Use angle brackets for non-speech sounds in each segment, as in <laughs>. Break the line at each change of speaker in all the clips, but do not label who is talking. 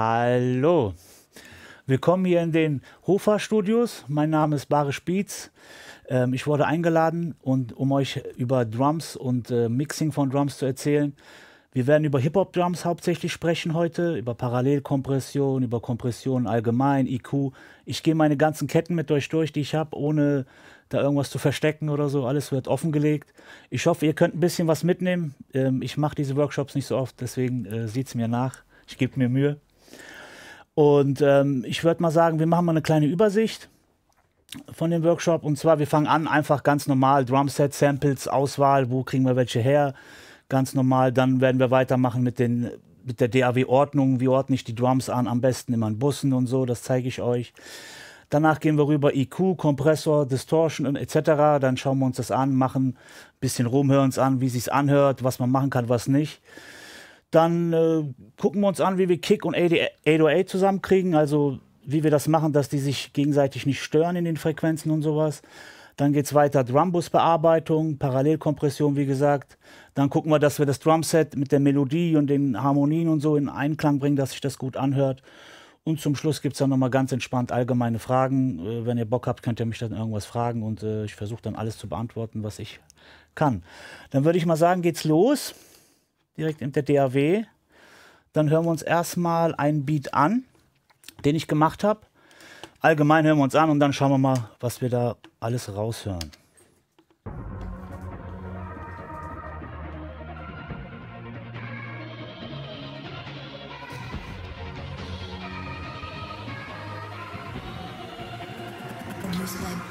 Hallo. Willkommen hier in den Hofer Studios. Mein Name ist Bare Spietz. Ähm, ich wurde eingeladen, und, um euch über Drums und äh, Mixing von Drums zu erzählen. Wir werden über Hip-Hop-Drums hauptsächlich sprechen heute, über Parallelkompression, über Kompression allgemein, IQ. Ich gehe meine ganzen Ketten mit euch durch, die ich habe, ohne da irgendwas zu verstecken oder so. Alles wird offengelegt. Ich hoffe, ihr könnt ein bisschen was mitnehmen. Ähm, ich mache diese Workshops nicht so oft, deswegen äh, sieht es mir nach. Ich gebe mir Mühe. Und ähm, ich würde mal sagen, wir machen mal eine kleine Übersicht von dem Workshop. Und zwar, wir fangen an einfach ganz normal, Drumset, Samples, Auswahl, wo kriegen wir welche her ganz normal. Dann werden wir weitermachen mit, den, mit der DAW-Ordnung. Wie ordne ich die Drums an? Am besten immer in Bussen und so, das zeige ich euch. Danach gehen wir rüber EQ, Kompressor, Distortion etc. Dann schauen wir uns das an, machen ein bisschen rum, hören uns an, wie es anhört, was man machen kann, was nicht. Dann äh, gucken wir uns an, wie wir Kick und 808 zusammenkriegen, also wie wir das machen, dass die sich gegenseitig nicht stören in den Frequenzen und sowas. Dann geht es weiter, Drumbus-Bearbeitung, Parallelkompression, wie gesagt. Dann gucken wir, dass wir das Drumset mit der Melodie und den Harmonien und so in Einklang bringen, dass sich das gut anhört. Und zum Schluss gibt es dann nochmal ganz entspannt allgemeine Fragen. Äh, wenn ihr Bock habt, könnt ihr mich dann irgendwas fragen und äh, ich versuche dann alles zu beantworten, was ich kann. Dann würde ich mal sagen, geht's los. Direkt in der DAW. Dann hören wir uns erstmal einen Beat an, den ich gemacht habe. Allgemein hören wir uns an und dann schauen wir mal, was wir da alles raushören. Wie ihr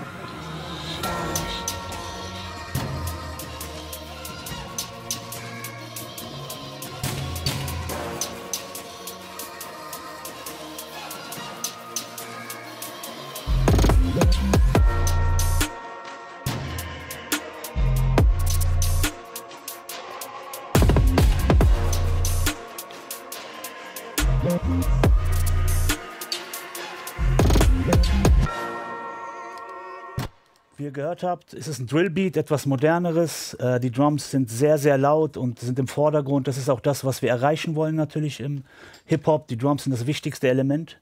gehört habt, ist es ein Drillbeat, etwas moderneres. Äh, die Drums sind sehr, sehr laut und sind im Vordergrund. Das ist auch das, was wir erreichen wollen natürlich im Hip-Hop. Die Drums sind das wichtigste Element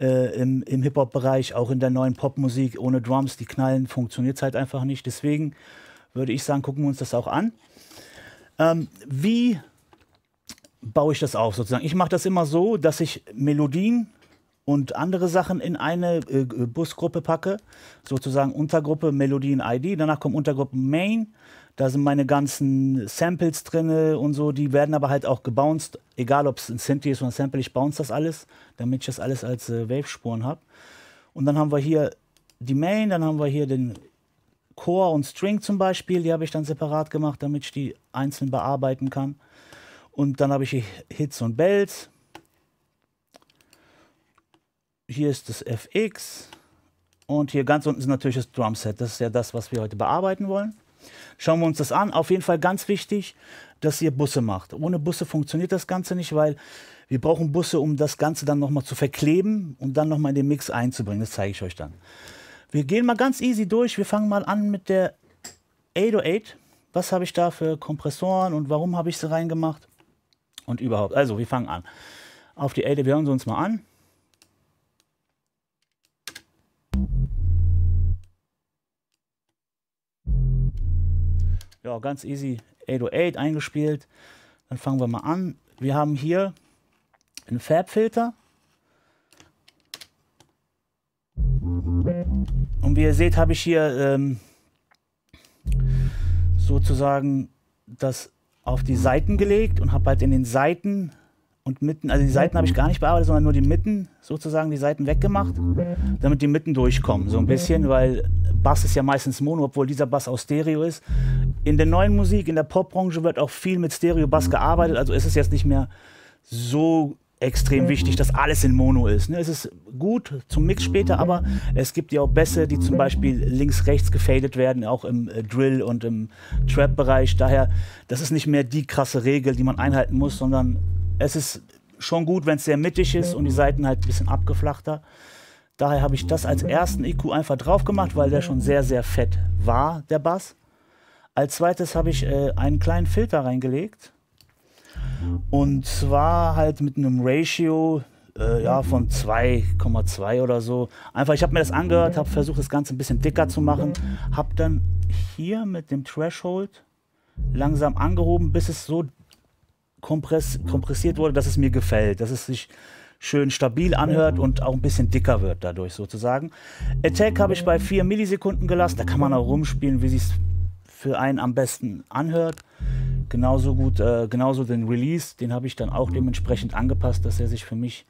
äh, im, im Hip-Hop-Bereich, auch in der neuen Popmusik. Ohne Drums, die knallen, funktioniert es halt einfach nicht. Deswegen würde ich sagen, gucken wir uns das auch an. Ähm, wie baue ich das auf sozusagen? Ich mache das immer so, dass ich Melodien und andere Sachen in eine äh, Busgruppe packe, sozusagen Untergruppe Melodien ID. Danach kommt Untergruppe Main. Da sind meine ganzen Samples drin und so. Die werden aber halt auch gebounced, egal ob es ein Synthi ist oder ein Sample. Ich bounce das alles, damit ich das alles als äh, Wave-Spuren habe. Und dann haben wir hier die Main, dann haben wir hier den Core und String zum Beispiel. Die habe ich dann separat gemacht, damit ich die einzeln bearbeiten kann. Und dann habe ich hier Hits und Bells. Hier ist das FX. Und hier ganz unten ist natürlich das Drumset. Das ist ja das, was wir heute bearbeiten wollen. Schauen wir uns das an. Auf jeden Fall ganz wichtig, dass ihr Busse macht. Ohne Busse funktioniert das Ganze nicht, weil wir brauchen Busse, um das Ganze dann nochmal zu verkleben und dann nochmal in den Mix einzubringen. Das zeige ich euch dann. Wir gehen mal ganz easy durch. Wir fangen mal an mit der 808. Was habe ich da für Kompressoren und warum habe ich sie reingemacht? Und überhaupt. Also, wir fangen an. Auf die 808, wir hören sie uns mal an. Ja, ganz easy 808 eingespielt. Dann fangen wir mal an. Wir haben hier einen Farbfilter. Und wie ihr seht, habe ich hier ähm, sozusagen das auf die Seiten gelegt und habe halt in den Seiten und mitten, also die Seiten habe ich gar nicht bearbeitet, sondern nur die Mitten, sozusagen die Seiten weggemacht, damit die Mitten durchkommen, so ein bisschen, weil Bass ist ja meistens Mono, obwohl dieser Bass aus Stereo ist. In der neuen Musik, in der Popbranche wird auch viel mit Stereo-Bass gearbeitet, also ist es jetzt nicht mehr so extrem wichtig, dass alles in Mono ist. Ne? Es ist gut zum Mix später, aber es gibt ja auch Bässe, die zum Beispiel links-rechts gefadet werden, auch im äh, Drill- und im Trap-Bereich. Daher, das ist nicht mehr die krasse Regel, die man einhalten muss, sondern es ist schon gut, wenn es sehr mittig ist und die Seiten halt ein bisschen abgeflachter. Daher habe ich das als ersten IQ einfach drauf gemacht, weil der schon sehr, sehr fett war, der Bass. Als zweites habe ich äh, einen kleinen Filter reingelegt und zwar halt mit einem Ratio äh, ja, von 2,2 oder so. Einfach, ich habe mir das angehört, habe versucht, das Ganze ein bisschen dicker zu machen, habe dann hier mit dem Threshold langsam angehoben, bis es so kompress kompressiert wurde, dass es mir gefällt, dass es sich schön stabil anhört und auch ein bisschen dicker wird dadurch sozusagen. Attack habe ich bei 4 Millisekunden gelassen, da kann man auch rumspielen, wie sich für einen am besten anhört. Genauso gut, äh, genauso den Release, den habe ich dann auch dementsprechend angepasst, dass er sich für mich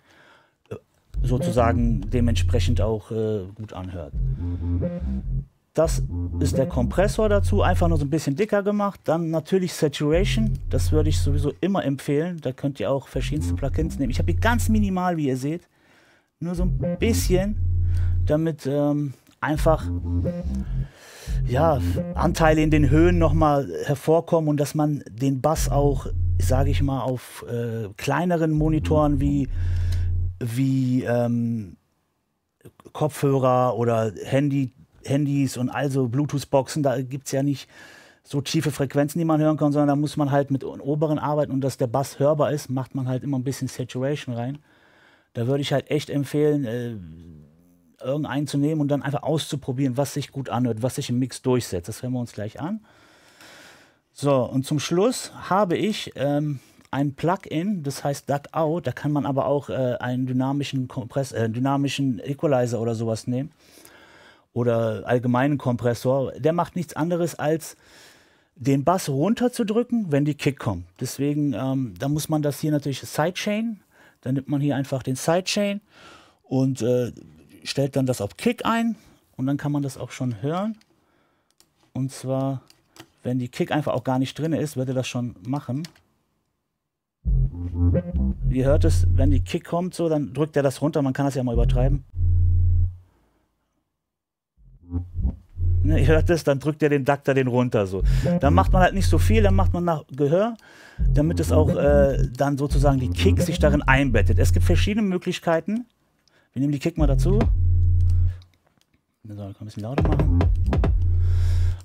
äh, sozusagen dementsprechend auch äh, gut anhört. Das ist der Kompressor dazu, einfach nur so ein bisschen dicker gemacht. Dann natürlich Saturation, das würde ich sowieso immer empfehlen. Da könnt ihr auch verschiedenste Plugins nehmen. Ich habe hier ganz minimal, wie ihr seht, nur so ein bisschen, damit ähm, einfach ja, Anteile in den Höhen nochmal hervorkommen und dass man den Bass auch, sage ich mal, auf äh, kleineren Monitoren wie, wie ähm, Kopfhörer oder Handy Handys und also Bluetooth-Boxen, da gibt es ja nicht so tiefe Frequenzen, die man hören kann, sondern da muss man halt mit oberen arbeiten und dass der Bass hörbar ist, macht man halt immer ein bisschen Saturation rein. Da würde ich halt echt empfehlen, äh, irgendeinen zu nehmen und dann einfach auszuprobieren, was sich gut anhört, was sich im Mix durchsetzt. Das hören wir uns gleich an. So, und zum Schluss habe ich ähm, ein Plugin, das heißt Duck Out. Da kann man aber auch äh, einen dynamischen, Kompress äh, dynamischen Equalizer oder sowas nehmen oder allgemeinen Kompressor, der macht nichts anderes als den Bass runterzudrücken, wenn die Kick kommt. Deswegen, ähm, da muss man das hier natürlich Sidechain. Dann nimmt man hier einfach den Sidechain und äh, stellt dann das auf Kick ein und dann kann man das auch schon hören. Und zwar, wenn die Kick einfach auch gar nicht drin ist, wird er das schon machen. Ihr hört es, wenn die Kick kommt, so, dann drückt er das runter. Man kann das ja mal übertreiben. Ne, ihr hört es, dann drückt er den Dakter den runter so. Dann macht man halt nicht so viel, dann macht man nach Gehör, damit es auch äh, dann sozusagen die Kick sich darin einbettet. Es gibt verschiedene Möglichkeiten. Wir nehmen die Kick mal dazu. So, ein bisschen lauter machen.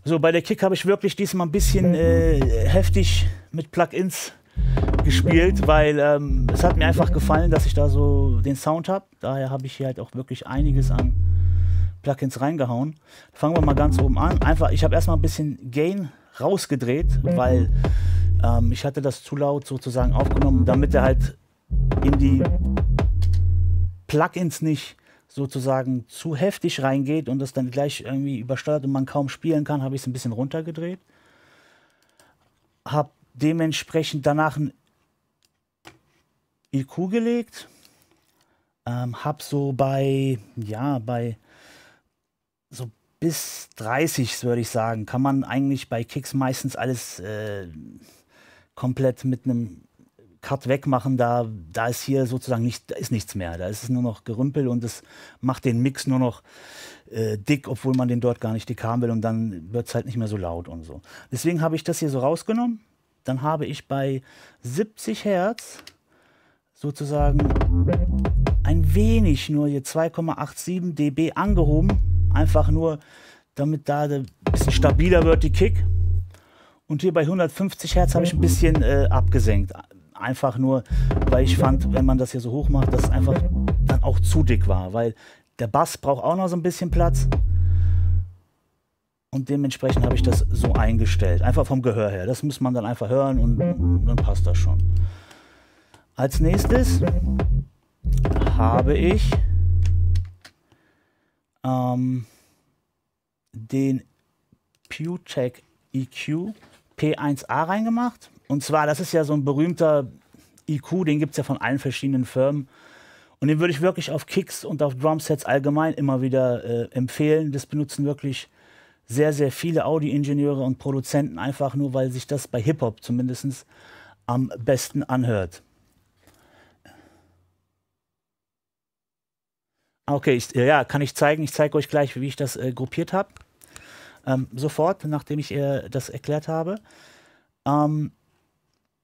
So, bei der Kick habe ich wirklich diesmal ein bisschen äh, heftig mit Plugins gespielt, weil ähm, es hat mir einfach gefallen, dass ich da so den Sound habe. Daher habe ich hier halt auch wirklich einiges an Plugins reingehauen. Fangen wir mal ganz oben an. Einfach, ich habe erstmal ein bisschen Gain rausgedreht, weil ähm, ich hatte das zu laut sozusagen aufgenommen, damit er halt in die Plugins nicht sozusagen zu heftig reingeht und das dann gleich irgendwie übersteuert und man kaum spielen kann, habe ich es ein bisschen runtergedreht. Habe dementsprechend danach ein IQ gelegt. Ähm, habe so bei, ja, bei bis 30, würde ich sagen, kann man eigentlich bei Kicks meistens alles äh, komplett mit einem Cut wegmachen. Da, da ist hier sozusagen nicht, da ist nichts mehr. Da ist es nur noch Gerümpel und es macht den Mix nur noch äh, dick, obwohl man den dort gar nicht dick haben will und dann wird es halt nicht mehr so laut und so. Deswegen habe ich das hier so rausgenommen. Dann habe ich bei 70 Hertz sozusagen ein wenig nur hier 2,87 dB angehoben Einfach nur, damit da ein bisschen stabiler wird die Kick. Und hier bei 150 Hertz habe ich ein bisschen äh, abgesenkt. Einfach nur, weil ich fand, wenn man das hier so hoch macht, dass es einfach dann auch zu dick war. Weil der Bass braucht auch noch so ein bisschen Platz. Und dementsprechend habe ich das so eingestellt. Einfach vom Gehör her. Das muss man dann einfach hören und dann passt das schon. Als nächstes habe ich ähm, den PewTech EQ P1A reingemacht. Und zwar, das ist ja so ein berühmter EQ, den gibt es ja von allen verschiedenen Firmen. Und den würde ich wirklich auf Kicks und auf Drumsets allgemein immer wieder äh, empfehlen. Das benutzen wirklich sehr, sehr viele Audi-Ingenieure und Produzenten, einfach nur, weil sich das bei Hip-Hop zumindest am besten anhört. Okay, ich, ja, kann ich zeigen. Ich zeige euch gleich, wie ich das äh, gruppiert habe. Ähm, sofort, nachdem ich äh, das erklärt habe. Ähm,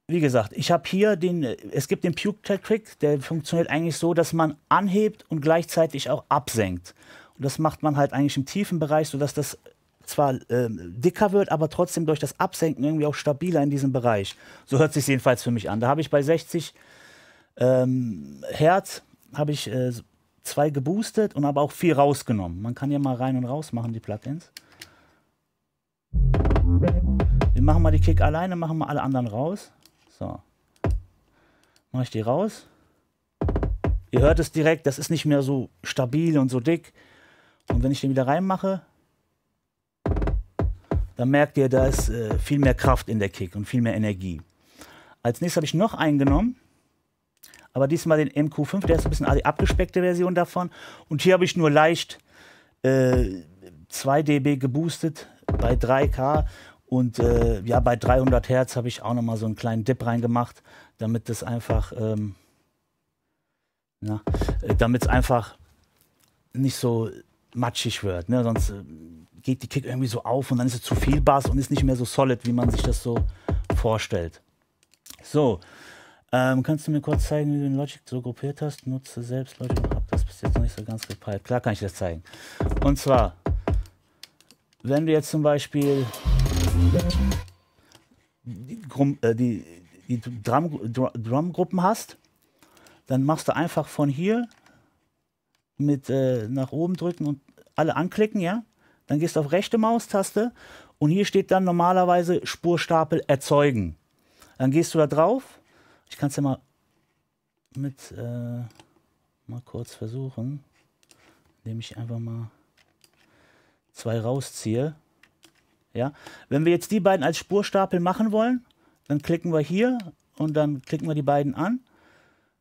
wie gesagt, ich habe hier den, äh, es gibt den Puke-Trick, der funktioniert eigentlich so, dass man anhebt und gleichzeitig auch absenkt. Und das macht man halt eigentlich im tiefen Bereich, sodass das zwar äh, dicker wird, aber trotzdem durch das Absenken irgendwie auch stabiler in diesem Bereich. So hört sich jedenfalls für mich an. Da habe ich bei 60 ähm, Hertz habe ich äh, zwei geboostet und aber auch vier rausgenommen. Man kann ja mal rein und raus machen, die Plugins. Wir machen mal die Kick alleine, machen mal alle anderen raus. So. Mache ich die raus. Ihr hört es direkt, das ist nicht mehr so stabil und so dick. Und wenn ich den wieder reinmache, dann merkt ihr, da ist äh, viel mehr Kraft in der Kick und viel mehr Energie. Als nächstes habe ich noch einen genommen, aber diesmal den MQ5, der ist ein bisschen die abgespeckte Version davon. Und hier habe ich nur leicht äh, 2 dB geboostet bei 3K und äh, ja, bei 300 Hertz habe ich auch nochmal so einen kleinen Dip reingemacht, damit das einfach, ähm, ja, äh, damit es einfach nicht so matschig wird. Ne? Sonst äh, geht die Kick irgendwie so auf und dann ist es zu viel Bass und ist nicht mehr so solid, wie man sich das so vorstellt. So, ähm, kannst du mir kurz zeigen, wie du den Logic so gruppiert hast? Nutze selbst Logic. Hab das bis jetzt noch nicht so ganz gepeilt. Klar kann ich das zeigen. Und zwar, wenn du jetzt zum Beispiel die, äh, die, die Drum, Drumgruppen hast, dann machst du einfach von hier mit äh, nach oben drücken und alle anklicken, ja. Dann gehst du auf rechte Maustaste und hier steht dann normalerweise Spurstapel erzeugen. Dann gehst du da drauf. Ich kann es ja mal mit äh, mal kurz versuchen, indem ich einfach mal zwei rausziehe. Ja, wenn wir jetzt die beiden als Spurstapel machen wollen, dann klicken wir hier und dann klicken wir die beiden an.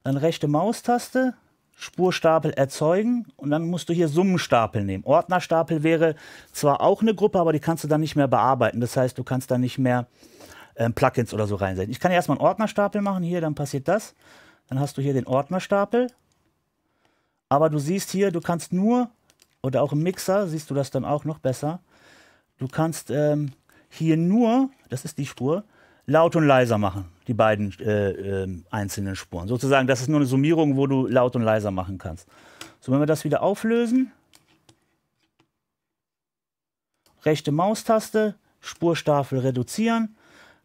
Dann rechte Maustaste, Spurstapel erzeugen und dann musst du hier Summenstapel nehmen. Ordnerstapel wäre zwar auch eine Gruppe, aber die kannst du dann nicht mehr bearbeiten. Das heißt, du kannst da nicht mehr ähm, Plugins oder so reinsetzen. Ich kann erstmal einen Ordnerstapel machen, hier, dann passiert das. Dann hast du hier den Ordnerstapel. Aber du siehst hier, du kannst nur, oder auch im Mixer siehst du das dann auch noch besser, Du kannst ähm, hier nur, das ist die Spur, laut und leiser machen, die beiden äh, äh, einzelnen Spuren. Sozusagen, das ist nur eine Summierung, wo du laut und leiser machen kannst. So, wenn wir das wieder auflösen, rechte Maustaste, Spurstaffel reduzieren,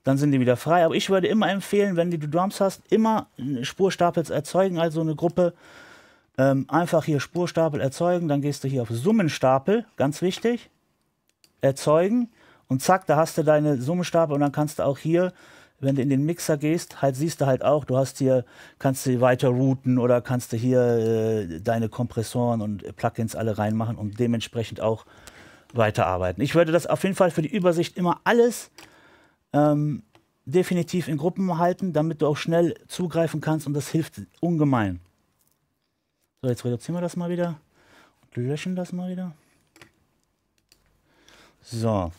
dann sind die wieder frei. Aber ich würde immer empfehlen, wenn du Drums hast, immer Spurstapels erzeugen, also eine Gruppe. Ähm, einfach hier Spurstapel erzeugen, dann gehst du hier auf Summenstapel, ganz wichtig erzeugen und zack, da hast du deine Summenstapel und dann kannst du auch hier, wenn du in den Mixer gehst, halt siehst du halt auch, du hast hier, kannst du weiter routen oder kannst du hier äh, deine Kompressoren und Plugins alle reinmachen und dementsprechend auch weiterarbeiten. Ich würde das auf jeden Fall für die Übersicht immer alles ähm, definitiv in Gruppen halten, damit du auch schnell zugreifen kannst und das hilft ungemein. So, jetzt reduzieren wir das mal wieder und löschen das mal wieder. So,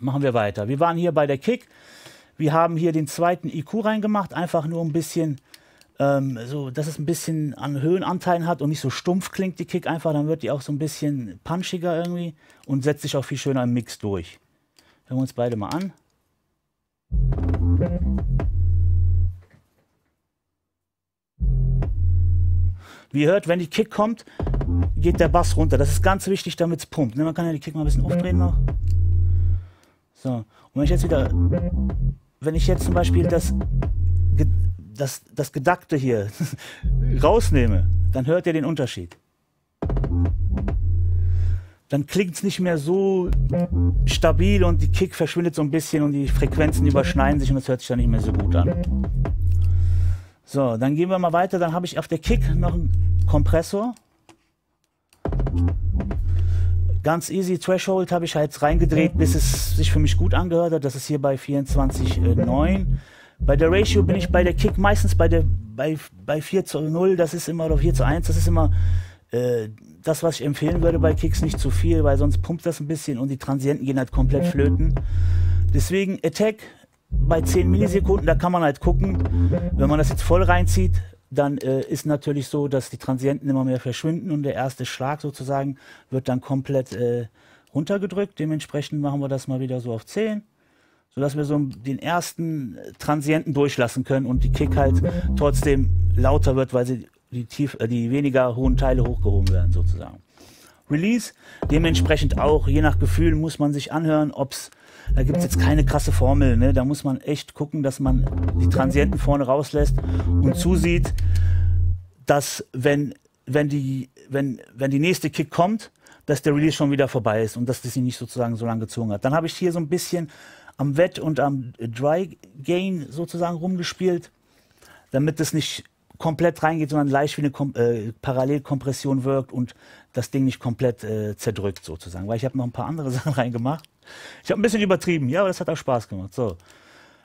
machen wir weiter. Wir waren hier bei der Kick. Wir haben hier den zweiten IQ reingemacht, einfach nur ein bisschen, ähm, so, dass es ein bisschen an Höhenanteilen hat und nicht so stumpf klingt die Kick einfach. Dann wird die auch so ein bisschen punchiger irgendwie und setzt sich auch viel schöner im Mix durch. Hören wir uns beide mal an. Wie ihr hört, wenn die Kick kommt, geht der Bass runter. Das ist ganz wichtig, damit es pumpt. Ne? Man kann ja die Kick mal ein bisschen aufdrehen noch. So. Und wenn ich jetzt wieder, wenn ich jetzt zum Beispiel das, das, das Gedackte hier <laughs> rausnehme, dann hört ihr den Unterschied. Dann klingt es nicht mehr so stabil und die Kick verschwindet so ein bisschen und die Frequenzen überschneiden sich und es hört sich dann nicht mehr so gut an. So, dann gehen wir mal weiter. Dann habe ich auf der Kick noch einen Kompressor. Ganz easy Threshold habe ich halt reingedreht, bis es sich für mich gut angehört hat. Das ist hier bei 24,9. Bei der Ratio bin ich bei der Kick meistens bei der bei, bei 4 zu 0, das ist immer, oder 4 zu 1, das ist immer äh, das, was ich empfehlen würde bei Kicks, nicht zu viel, weil sonst pumpt das ein bisschen und die Transienten gehen halt komplett flöten. Deswegen Attack bei 10 Millisekunden, da kann man halt gucken, wenn man das jetzt voll reinzieht, dann äh, ist natürlich so, dass die Transienten immer mehr verschwinden und der erste Schlag sozusagen wird dann komplett äh, runtergedrückt. Dementsprechend machen wir das mal wieder so auf 10, sodass wir so den ersten Transienten durchlassen können und die Kick halt trotzdem lauter wird, weil sie die, tief, äh, die weniger hohen Teile hochgehoben werden sozusagen. Release, dementsprechend auch, je nach Gefühl muss man sich anhören, ob es da gibt es jetzt keine krasse Formel. Ne? Da muss man echt gucken, dass man die Transienten vorne rauslässt und zusieht, dass wenn, wenn, die, wenn, wenn die nächste Kick kommt, dass der Release schon wieder vorbei ist und dass das ihn nicht sozusagen so lange gezogen hat. Dann habe ich hier so ein bisschen am Wet und am Dry Gain sozusagen rumgespielt, damit es nicht komplett reingeht, sondern leicht wie eine Kom äh, Parallelkompression wirkt und das Ding nicht komplett äh, zerdrückt sozusagen. Weil ich habe noch ein paar andere <laughs> Sachen reingemacht. Ich habe ein bisschen übertrieben, ja, aber das hat auch Spaß gemacht. So.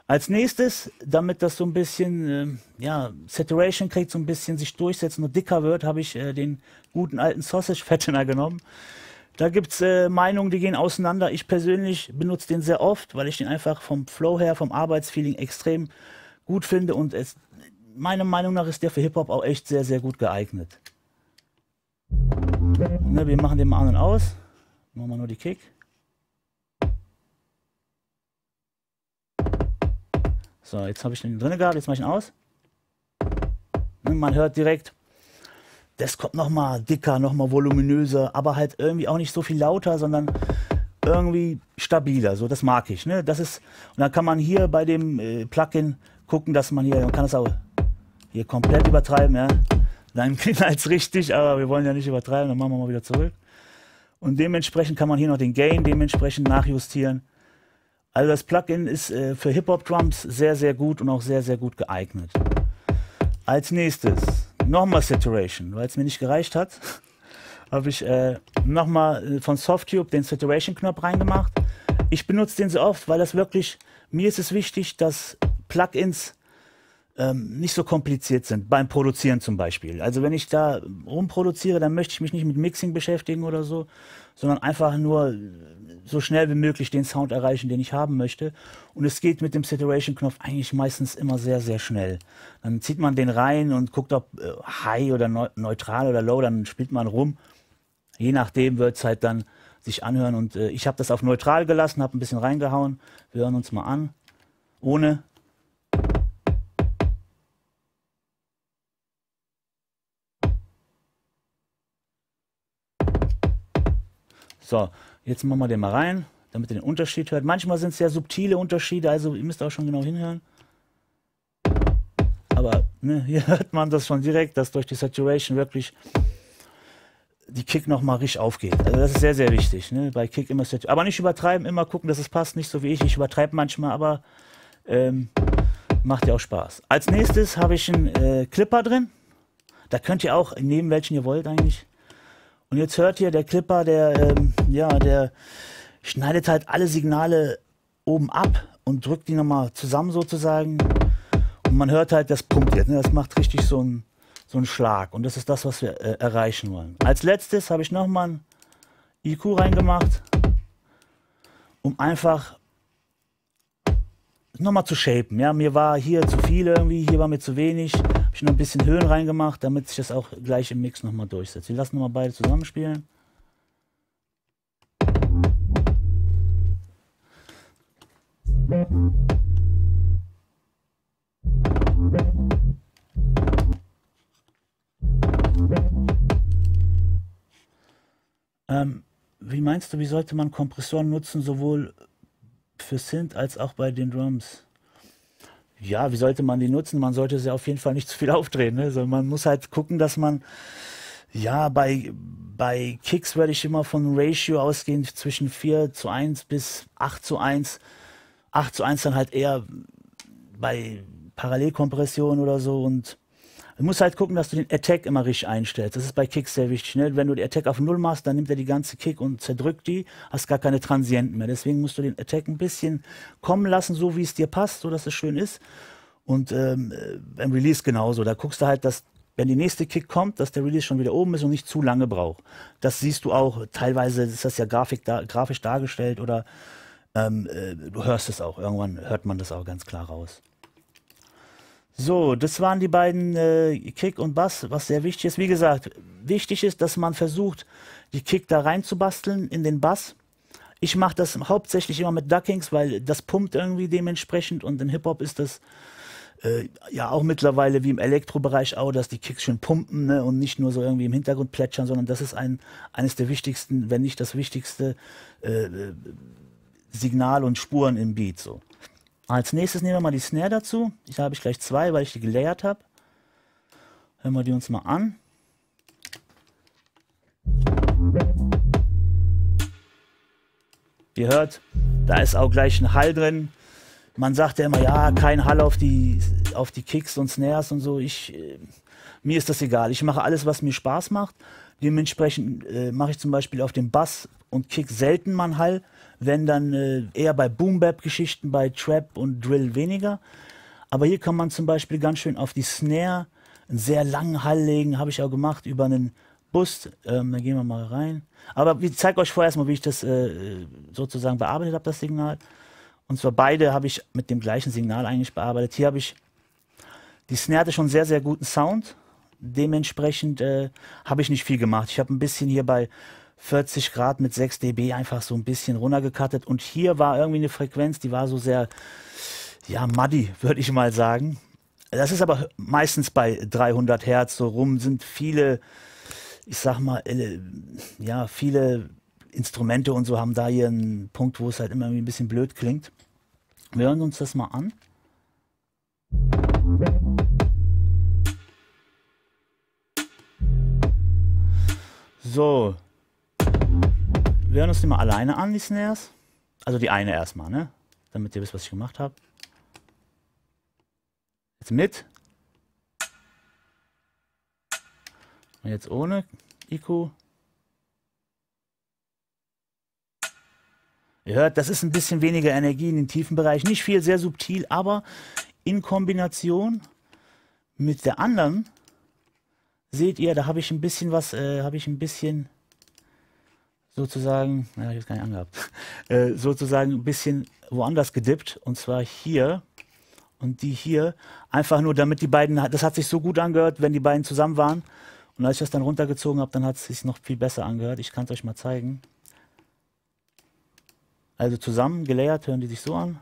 Als nächstes, damit das so ein bisschen, äh, ja, Saturation kriegt, so ein bisschen sich durchsetzen und dicker wird, habe ich äh, den guten alten Sausage Fattener genommen. Da gibt's äh, Meinungen, die gehen auseinander. Ich persönlich benutze den sehr oft, weil ich den einfach vom Flow her, vom Arbeitsfeeling extrem gut finde und es, meiner Meinung nach ist der für Hip-Hop auch echt sehr, sehr gut geeignet. Ne, wir machen den mal an und aus. Machen wir nur die Kick. So, jetzt habe ich den drin gehabt, jetzt mache ich ihn aus. Und man hört direkt, das kommt nochmal dicker, nochmal voluminöser, aber halt irgendwie auch nicht so viel lauter, sondern irgendwie stabiler. So, das mag ich. Ne? Das ist, und dann kann man hier bei dem äh, Plugin gucken, dass man hier, man kann es auch hier komplett übertreiben, ja. Dann knallt es richtig, aber wir wollen ja nicht übertreiben, dann machen wir mal wieder zurück. Und dementsprechend kann man hier noch den Gain dementsprechend nachjustieren. Also das Plugin ist äh, für Hip-Hop-Drums sehr, sehr gut und auch sehr, sehr gut geeignet. Als nächstes nochmal Saturation, weil es mir nicht gereicht hat, <laughs> habe ich äh, nochmal äh, von Softtube den Saturation-Knopf reingemacht. Ich benutze den so oft, weil das wirklich, mir ist es wichtig, dass Plugins ähm, nicht so kompliziert sind, beim Produzieren zum Beispiel. Also wenn ich da rumproduziere, dann möchte ich mich nicht mit Mixing beschäftigen oder so, sondern einfach nur so schnell wie möglich den Sound erreichen, den ich haben möchte. Und es geht mit dem Saturation-Knopf eigentlich meistens immer sehr, sehr schnell. Dann zieht man den rein und guckt, ob äh, High oder neu neutral oder Low, dann spielt man rum. Je nachdem wird es halt dann sich anhören. Und äh, ich habe das auf neutral gelassen, habe ein bisschen reingehauen. Wir hören uns mal an. Ohne So, jetzt machen wir den mal rein, damit ihr den Unterschied hört. Manchmal sind es sehr subtile Unterschiede, also ihr müsst auch schon genau hinhören. Aber ne, <laughs> hier hört man das schon direkt, dass durch die Saturation wirklich die Kick nochmal richtig aufgeht. Also das ist sehr, sehr wichtig. Ne? Bei Kick immer Saturation. Aber nicht übertreiben, immer gucken, dass es passt. Nicht so wie ich. Ich übertreibe manchmal, aber ähm, macht ja auch Spaß. Als nächstes habe ich einen äh, Clipper drin. Da könnt ihr auch nehmen, welchen ihr wollt eigentlich. Und jetzt hört ihr, der Clipper, der, ähm, ja, der schneidet halt alle Signale oben ab und drückt die nochmal zusammen sozusagen. Und man hört halt, das pumpt jetzt. Ne? Das macht richtig so einen so Schlag. Und das ist das, was wir äh, erreichen wollen. Als letztes habe ich nochmal ein IQ reingemacht, um einfach nochmal zu shapen. Ja, mir war hier zu viel irgendwie, hier war mir zu wenig. Ich noch ein bisschen Höhen reingemacht, damit sich das auch gleich im Mix nochmal durchsetzt. Wir lassen nochmal beide zusammenspielen. Ähm, wie meinst du, wie sollte man Kompressoren nutzen, sowohl für Synth als auch bei den Drums. Ja, wie sollte man die nutzen? Man sollte sie auf jeden Fall nicht zu viel <laughs> aufdrehen. Ne? Also man muss halt gucken, dass man, ja, bei, bei Kicks würde ich immer von Ratio ausgehen zwischen 4 zu 1 bis 8 zu 1. 8 zu 1 dann halt eher bei Parallelkompression oder so und Du musst halt gucken, dass du den Attack immer richtig einstellst. Das ist bei Kicks sehr wichtig. Ne? Wenn du die Attack auf Null machst, dann nimmt er die ganze Kick und zerdrückt die, hast gar keine Transienten mehr. Deswegen musst du den Attack ein bisschen kommen lassen, so wie es dir passt, so dass es schön ist. Und ähm, äh, beim Release genauso. Da guckst du halt, dass wenn die nächste Kick kommt, dass der Release schon wieder oben ist und nicht zu lange braucht. Das siehst du auch. Teilweise ist das ja Grafik da, grafisch dargestellt oder ähm, äh, du hörst es auch. Irgendwann hört man das auch ganz klar raus. So, das waren die beiden äh, Kick und Bass, was sehr wichtig ist. Wie gesagt, wichtig ist, dass man versucht, die Kick da rein zu basteln in den Bass. Ich mache das hauptsächlich immer mit Duckings, weil das pumpt irgendwie dementsprechend und in Hip-Hop ist das äh, ja auch mittlerweile wie im Elektrobereich auch, dass die Kicks schön pumpen ne, und nicht nur so irgendwie im Hintergrund plätschern, sondern das ist ein, eines der wichtigsten, wenn nicht das wichtigste äh, äh Signal und Spuren im Beat. So. Als nächstes nehmen wir mal die Snare dazu. Ich habe ich gleich zwei, weil ich die gelayert habe. Hören wir die uns mal an. Ihr hört, da ist auch gleich ein Hall drin. Man sagt ja immer, ja, kein Hall auf die, auf die Kicks und Snares und so. Ich, äh, mir ist das egal. Ich mache alles, was mir Spaß macht. Dementsprechend äh, mache ich zum Beispiel auf dem Bass und Kick selten mal einen Hall, wenn dann äh, eher bei Boom-Bap-Geschichten, bei Trap und Drill weniger. Aber hier kann man zum Beispiel ganz schön auf die Snare einen sehr langen Hall legen, habe ich auch gemacht über einen Bus. Ähm, da gehen wir mal rein. Aber ich zeige euch vorerst mal, wie ich das äh, sozusagen bearbeitet habe, das Signal. Und zwar beide habe ich mit dem gleichen Signal eigentlich bearbeitet. Hier habe ich, die Snare hatte schon sehr, sehr guten Sound. Dementsprechend äh, habe ich nicht viel gemacht. Ich habe ein bisschen hier bei 40 Grad mit 6 dB einfach so ein bisschen runtergekattet. Und hier war irgendwie eine Frequenz, die war so sehr, ja, muddy, würde ich mal sagen. Das ist aber meistens bei 300 Hertz so rum, sind viele, ich sag mal, äh, ja, viele Instrumente und so haben da hier einen Punkt, wo es halt immer ein bisschen blöd klingt. Wir hören uns das mal an. So. Wir hören uns die mal alleine an, die Snares. Also die eine erstmal, ne? Damit ihr wisst, was ich gemacht habe. Jetzt mit. Und jetzt ohne IQ. Ihr hört, das ist ein bisschen weniger Energie in den tiefen Bereich. Nicht viel, sehr subtil, aber in Kombination mit der anderen seht ihr, da habe ich ein bisschen was, äh, habe ich ein bisschen sozusagen, na, ich habe gar nicht angehabt, <laughs> äh, sozusagen ein bisschen woanders gedippt und zwar hier und die hier, einfach nur damit die beiden, das hat sich so gut angehört, wenn die beiden zusammen waren und als ich das dann runtergezogen habe, dann hat es sich noch viel besser angehört. Ich kann es euch mal zeigen. Also zusammen gelayert hören die sich so an.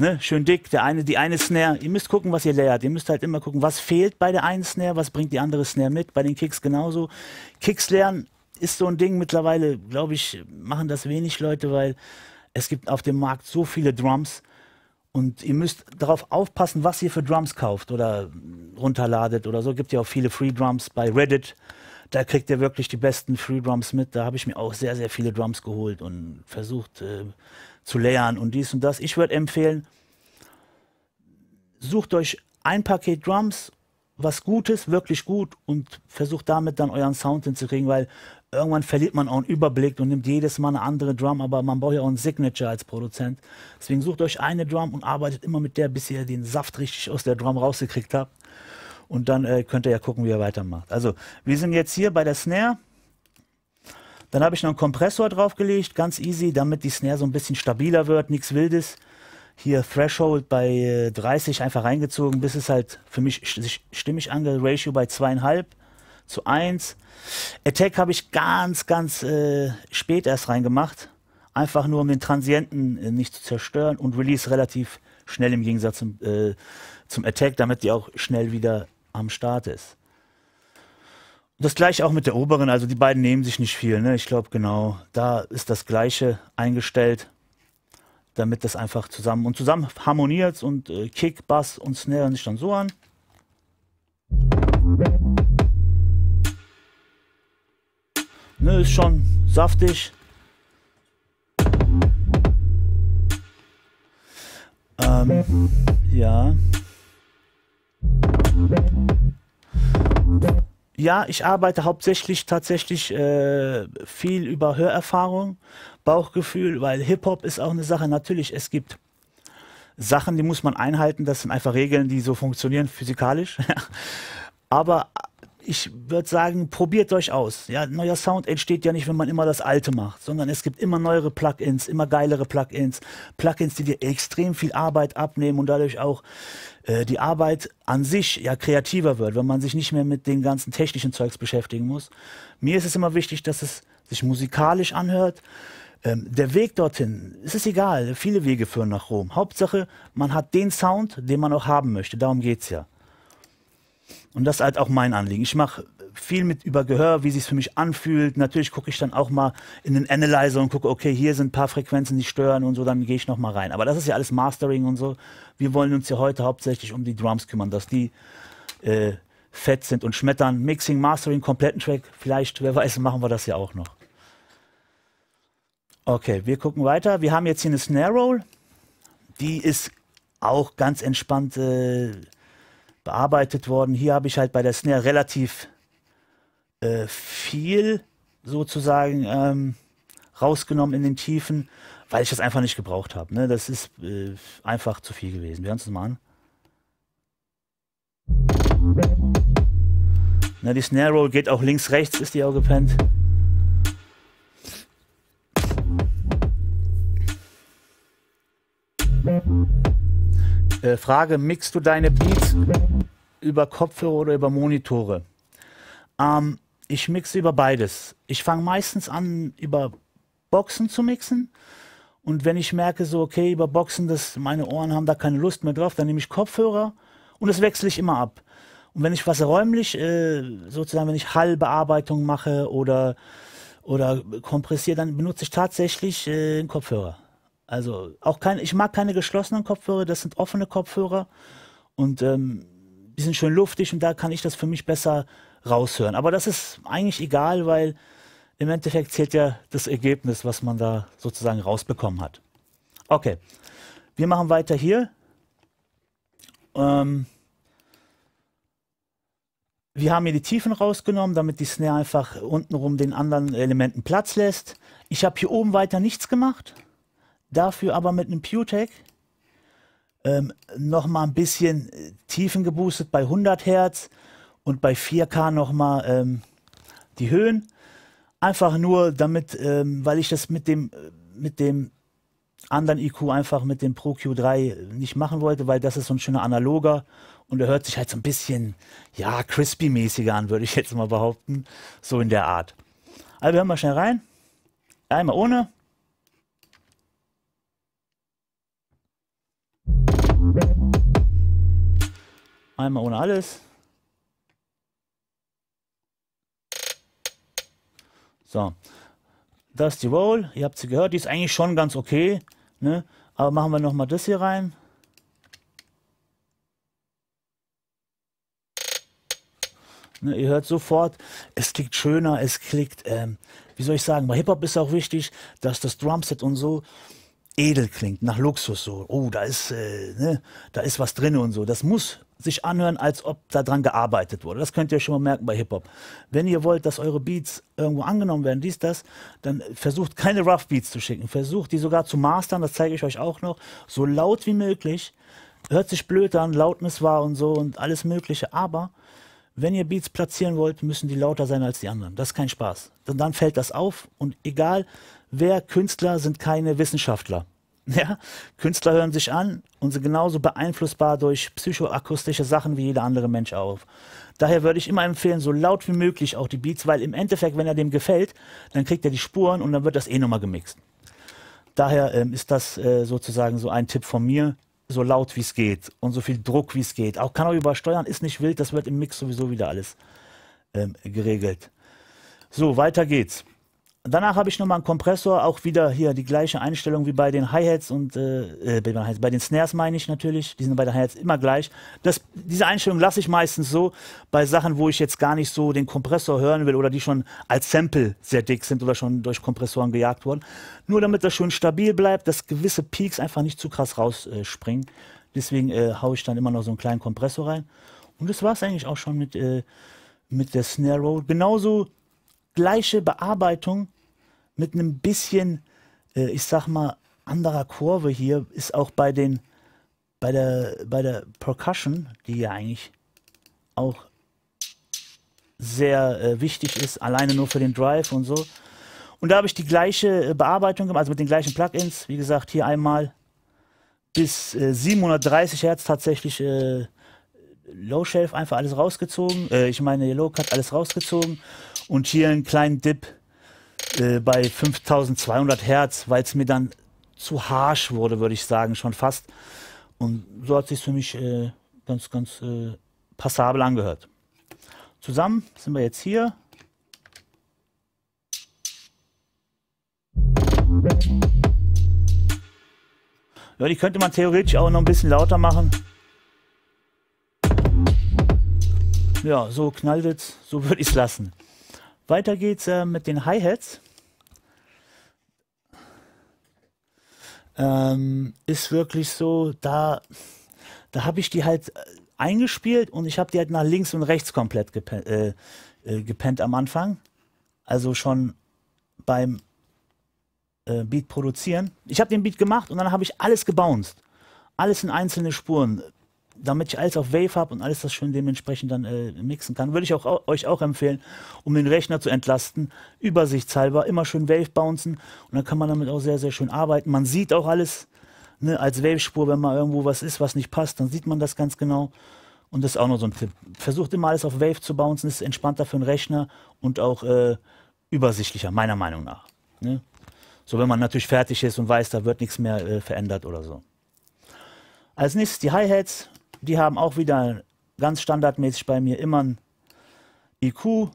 Ne, schön dick, der eine, die eine Snare. Ihr müsst gucken, was ihr layert. Ihr müsst halt immer gucken, was fehlt bei der einen Snare, was bringt die andere Snare mit. Bei den Kicks genauso. Kicks lernen ist so ein Ding mittlerweile, glaube ich, machen das wenig Leute, weil es gibt auf dem Markt so viele Drums und ihr müsst darauf aufpassen, was ihr für Drums kauft oder runterladet oder so. Gibt ja auch viele Free Drums bei Reddit. Da kriegt ihr wirklich die besten Free Drums mit. Da habe ich mir auch sehr, sehr viele Drums geholt und versucht, äh, zu layern und dies und das. Ich würde empfehlen, sucht euch ein Paket Drums, was Gutes, wirklich gut und versucht damit dann euren Sound hinzukriegen, weil irgendwann verliert man auch einen Überblick und nimmt jedes Mal eine andere Drum, aber man braucht ja auch ein Signature als Produzent. Deswegen sucht euch eine Drum und arbeitet immer mit der, bis ihr den Saft richtig aus der Drum rausgekriegt habt. Und dann äh, könnt ihr ja gucken, wie ihr weitermacht. Also, wir sind jetzt hier bei der Snare. Dann habe ich noch einen Kompressor draufgelegt, ganz easy, damit die Snare so ein bisschen stabiler wird, nichts Wildes. Hier Threshold bei 30 äh, einfach reingezogen, bis es halt für mich stimmig ange, Ratio bei zweieinhalb zu 1. Attack habe ich ganz, ganz äh, spät erst reingemacht. Einfach nur, um den Transienten äh, nicht zu zerstören und Release relativ schnell im Gegensatz zum, äh, zum Attack, damit die auch schnell wieder am Start ist. Das gleiche auch mit der oberen, also die beiden nehmen sich nicht viel. Ne? Ich glaube genau, da ist das gleiche eingestellt, damit das einfach zusammen und zusammen harmoniert und äh, Kick, Bass und Snare sich dann so an. Ne, ist schon saftig. Ähm, ja. Ja, ich arbeite hauptsächlich tatsächlich äh, viel über Hörerfahrung, Bauchgefühl, weil Hip-Hop ist auch eine Sache. Natürlich, es gibt Sachen, die muss man einhalten. Das sind einfach Regeln, die so funktionieren physikalisch. <laughs> Aber ich würde sagen, probiert euch aus. Ja, neuer Sound entsteht ja nicht, wenn man immer das Alte macht, sondern es gibt immer neuere Plugins, immer geilere Plugins, Plugins, die dir extrem viel Arbeit abnehmen und dadurch auch äh, die Arbeit an sich ja kreativer wird, wenn man sich nicht mehr mit den ganzen technischen Zeugs beschäftigen muss. Mir ist es immer wichtig, dass es sich musikalisch anhört. Ähm, der Weg dorthin, es ist egal, viele Wege führen nach Rom. Hauptsache, man hat den Sound, den man auch haben möchte. Darum geht es ja. Und das ist halt auch mein Anliegen. Ich mache viel mit über Gehör, wie sich für mich anfühlt. Natürlich gucke ich dann auch mal in den Analyzer und gucke, okay, hier sind ein paar Frequenzen, die stören und so, dann gehe ich noch mal rein. Aber das ist ja alles Mastering und so. Wir wollen uns ja heute hauptsächlich um die Drums kümmern, dass die äh, fett sind und schmettern. Mixing, Mastering, kompletten Track, vielleicht, wer weiß, machen wir das ja auch noch. Okay, wir gucken weiter. Wir haben jetzt hier eine Snare Roll. Die ist auch ganz entspannt äh, bearbeitet worden. Hier habe ich halt bei der Snare relativ äh, viel sozusagen ähm, rausgenommen in den Tiefen, weil ich das einfach nicht gebraucht habe. Ne? Das ist äh, einfach zu viel gewesen. Wir hören uns das mal an. Na, die Snare Roll geht auch links, rechts, ist die auch gepennt. Äh, Frage, mixst du deine Beats über Kopfhörer oder über Monitore? Ähm, ich mixe über beides. Ich fange meistens an, über Boxen zu mixen. Und wenn ich merke, so, okay, über Boxen, dass meine Ohren haben da keine Lust mehr drauf, dann nehme ich Kopfhörer und das wechsle ich immer ab. Und wenn ich was räumlich, äh, sozusagen, wenn ich Hallbearbeitung mache oder, oder kompressiere, dann benutze ich tatsächlich äh, einen Kopfhörer. Also auch kein, ich mag keine geschlossenen Kopfhörer, das sind offene Kopfhörer und ähm, die sind schön luftig und da kann ich das für mich besser raushören. Aber das ist eigentlich egal, weil im Endeffekt zählt ja das Ergebnis, was man da sozusagen rausbekommen hat. Okay, wir machen weiter hier. Ähm, wir haben hier die Tiefen rausgenommen, damit die Snare einfach untenrum den anderen Elementen Platz lässt. Ich habe hier oben weiter nichts gemacht. Dafür aber mit einem PureTech ähm, nochmal ein bisschen äh, Tiefen geboostet bei 100 Hertz und bei 4K nochmal ähm, die Höhen. Einfach nur damit, ähm, weil ich das mit dem, äh, mit dem anderen IQ einfach mit dem Pro Q3 nicht machen wollte, weil das ist so ein schöner analoger und er hört sich halt so ein bisschen, ja, crispy-mäßiger an, würde ich jetzt mal behaupten. So in der Art. Also wir hören mal schnell rein. Einmal ohne. Einmal ohne alles. So. Das ist die Roll. Ihr habt sie gehört. Die ist eigentlich schon ganz okay. Ne? Aber machen wir nochmal das hier rein. Ne, ihr hört sofort, es klingt schöner, es klingt, ähm, wie soll ich sagen, bei Hip-Hop ist auch wichtig, dass das Drumset und so edel klingt, nach Luxus so. Oh, da ist, äh, ne, da ist was drin und so. Das muss sich anhören, als ob da dran gearbeitet wurde. Das könnt ihr schon mal merken bei Hip-Hop. Wenn ihr wollt, dass eure Beats irgendwo angenommen werden, dies, das, dann versucht keine Rough Beats zu schicken. Versucht die sogar zu mastern, das zeige ich euch auch noch, so laut wie möglich. Hört sich blöd an, Lautnis war und so und alles Mögliche, aber wenn ihr Beats platzieren wollt, müssen die lauter sein als die anderen. Das ist kein Spaß. Denn dann fällt das auf und egal, wer Künstler sind keine Wissenschaftler. <laughs> Ja, Künstler hören sich an und sind genauso beeinflussbar durch psychoakustische Sachen wie jeder andere Mensch auch. Daher würde ich immer empfehlen, so laut wie möglich auch die Beats, weil im Endeffekt, wenn er dem gefällt, dann kriegt er die Spuren und dann wird das eh nochmal gemixt. Daher ähm, ist das äh, sozusagen so ein Tipp von mir, so laut wie es geht und so viel Druck wie es geht. Auch kann er übersteuern, ist nicht wild, das wird im Mix sowieso wieder alles ähm, geregelt. So, weiter geht's. Danach habe ich nochmal einen Kompressor, auch wieder hier die gleiche Einstellung wie bei den Hi-Hats und äh, äh bei den Snares meine ich natürlich, die sind bei den Hi-Hats immer gleich. Das, diese Einstellung lasse ich meistens so bei Sachen, wo ich jetzt gar nicht so den Kompressor hören will oder die schon als Sample sehr dick sind oder schon durch Kompressoren gejagt wurden. Nur damit das schön stabil bleibt, dass gewisse Peaks einfach nicht zu krass rausspringen. Äh, Deswegen äh, haue ich dann immer noch so einen kleinen Kompressor rein. Und das war es eigentlich auch schon mit, äh, mit der Snare Roll. Genauso gleiche Bearbeitung mit einem bisschen, äh, ich sag mal, anderer Kurve hier ist auch bei den bei der bei der Percussion, die ja eigentlich auch sehr äh, wichtig ist, alleine nur für den Drive und so. Und da habe ich die gleiche äh, Bearbeitung gemacht, also mit den gleichen Plugins. Wie gesagt, hier einmal bis äh, 730 Hertz tatsächlich äh, Low Shelf einfach alles rausgezogen. Äh, ich meine Low Cut alles rausgezogen und hier einen kleinen Dip äh, bei 5200 Hertz, weil es mir dann zu harsh wurde, würde ich sagen, schon fast. Und so hat sich für mich äh, ganz, ganz äh, passabel angehört. zusammen sind wir jetzt hier. Ja, die könnte man theoretisch auch noch ein bisschen lauter machen. Ja, so knallt es, so würde ich es lassen. Weiter geht's äh, mit den Hi-Hats. Ähm, ist wirklich so, da, da habe ich die halt äh, eingespielt und ich habe die halt nach links und rechts komplett gepennt, äh, äh, gepennt am Anfang. Also schon beim äh, Beat produzieren. Ich habe den Beat gemacht und dann habe ich alles gebounced. Alles in einzelne Spuren. Damit ich alles auf Wave habe und alles das schön dementsprechend dann äh, mixen kann, würde ich auch, euch auch empfehlen, um den Rechner zu entlasten, übersichtshalber immer schön Wave bouncen und dann kann man damit auch sehr, sehr schön arbeiten. Man sieht auch alles ne, als Wave-Spur, wenn mal irgendwo was ist, was nicht passt, dann sieht man das ganz genau. Und das ist auch noch so ein Tipp. Versucht immer alles auf Wave zu bouncen, ist entspannter für den Rechner und auch äh, übersichtlicher, meiner Meinung nach. Ne? So, wenn man natürlich fertig ist und weiß, da wird nichts mehr äh, verändert oder so. Als nächstes die Hi-Hats. Die haben auch wieder ganz standardmäßig bei mir immer ein IQ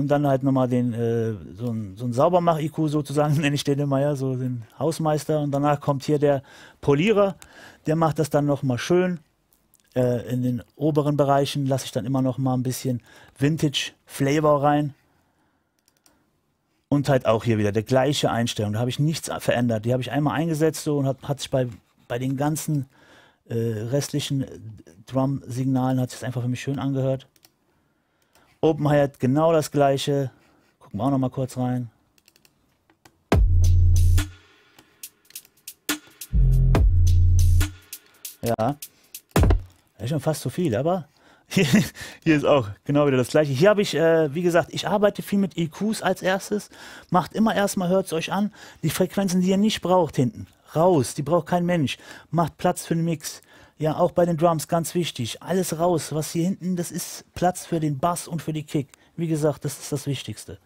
und dann halt nochmal den, äh, so ein, so ein Saubermach-IQ sozusagen, <laughs> nenne ich den immer ja, so den Hausmeister. Und danach kommt hier der Polierer, der macht das dann nochmal schön. Äh, in den oberen Bereichen lasse ich dann immer noch mal ein bisschen Vintage-Flavor rein. Und halt auch hier wieder der gleiche Einstellung. Da habe ich nichts verändert. Die habe ich einmal eingesetzt so und hat, hat sich bei, bei den ganzen äh, restlichen Drum-Signalen hat sich einfach für mich schön angehört. Open Hi-Hat genau das gleiche. Gucken wir auch noch mal kurz rein. Ja. Ist schon fast zu viel, aber <laughs> hier, hier, ist auch genau wieder das gleiche. Hier habe ich, äh, wie gesagt, ich arbeite viel mit EQs als erstes. Macht immer erstmal, hört es euch an, die Frequenzen, die ihr nicht braucht hinten, raus, die braucht kein Mensch. Macht Platz für den Mix. Ja, auch bei den Drums ganz wichtig. Alles raus, was hier hinten, das ist Platz für den Bass und für die Kick. Wie gesagt, das ist das Wichtigste.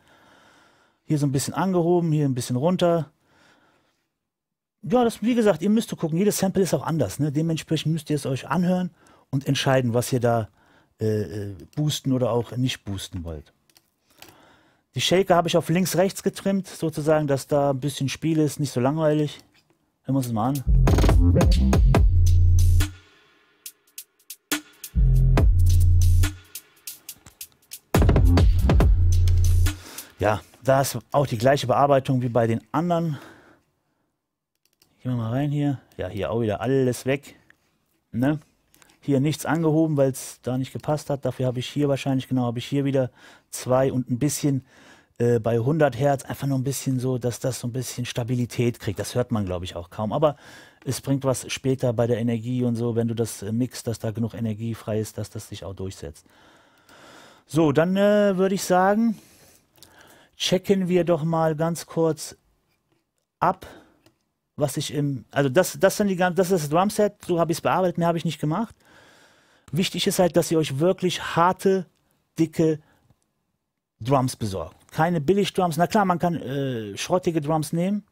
Hier so ein bisschen angehoben, hier ein bisschen runter. Ja, das, wie gesagt, ihr müsst gucken, jedes Sample ist auch anders. Ne? Dementsprechend müsst ihr es euch anhören und entscheiden, was ihr da äh, äh, boosten oder auch nicht boosten wollt. Die Shaker habe ich auf links-rechts getrimmt, sozusagen, dass da ein bisschen Spiel ist, nicht so langweilig. Hören wir uns das mal an. Ja, da ist auch die gleiche Bearbeitung wie bei den anderen. Gehen wir mal rein hier. Ja, hier auch wieder alles weg. Ne? Hier nichts angehoben, weil es da nicht gepasst hat. Dafür habe ich hier wahrscheinlich, genau, habe ich hier wieder zwei und ein bisschen äh, bei 100 Hertz einfach nur ein bisschen so, dass das so ein bisschen Stabilität kriegt. Das hört man, glaube ich, auch kaum. Aber es bringt was später bei der Energie und so, wenn du das äh, mixt, dass da genug Energie frei ist, dass das sich auch durchsetzt. So, dann äh, würde ich sagen, checken wir doch mal ganz kurz ab, was ich im, also das, das sind die das ist das Drumset, so habe ich es bearbeitet, mehr habe ich nicht gemacht. Wichtig ist halt, dass ihr euch wirklich harte, dicke Drums besorgt. Keine Billig-Drums. Na klar, man kann äh, schrottige Drums nehmen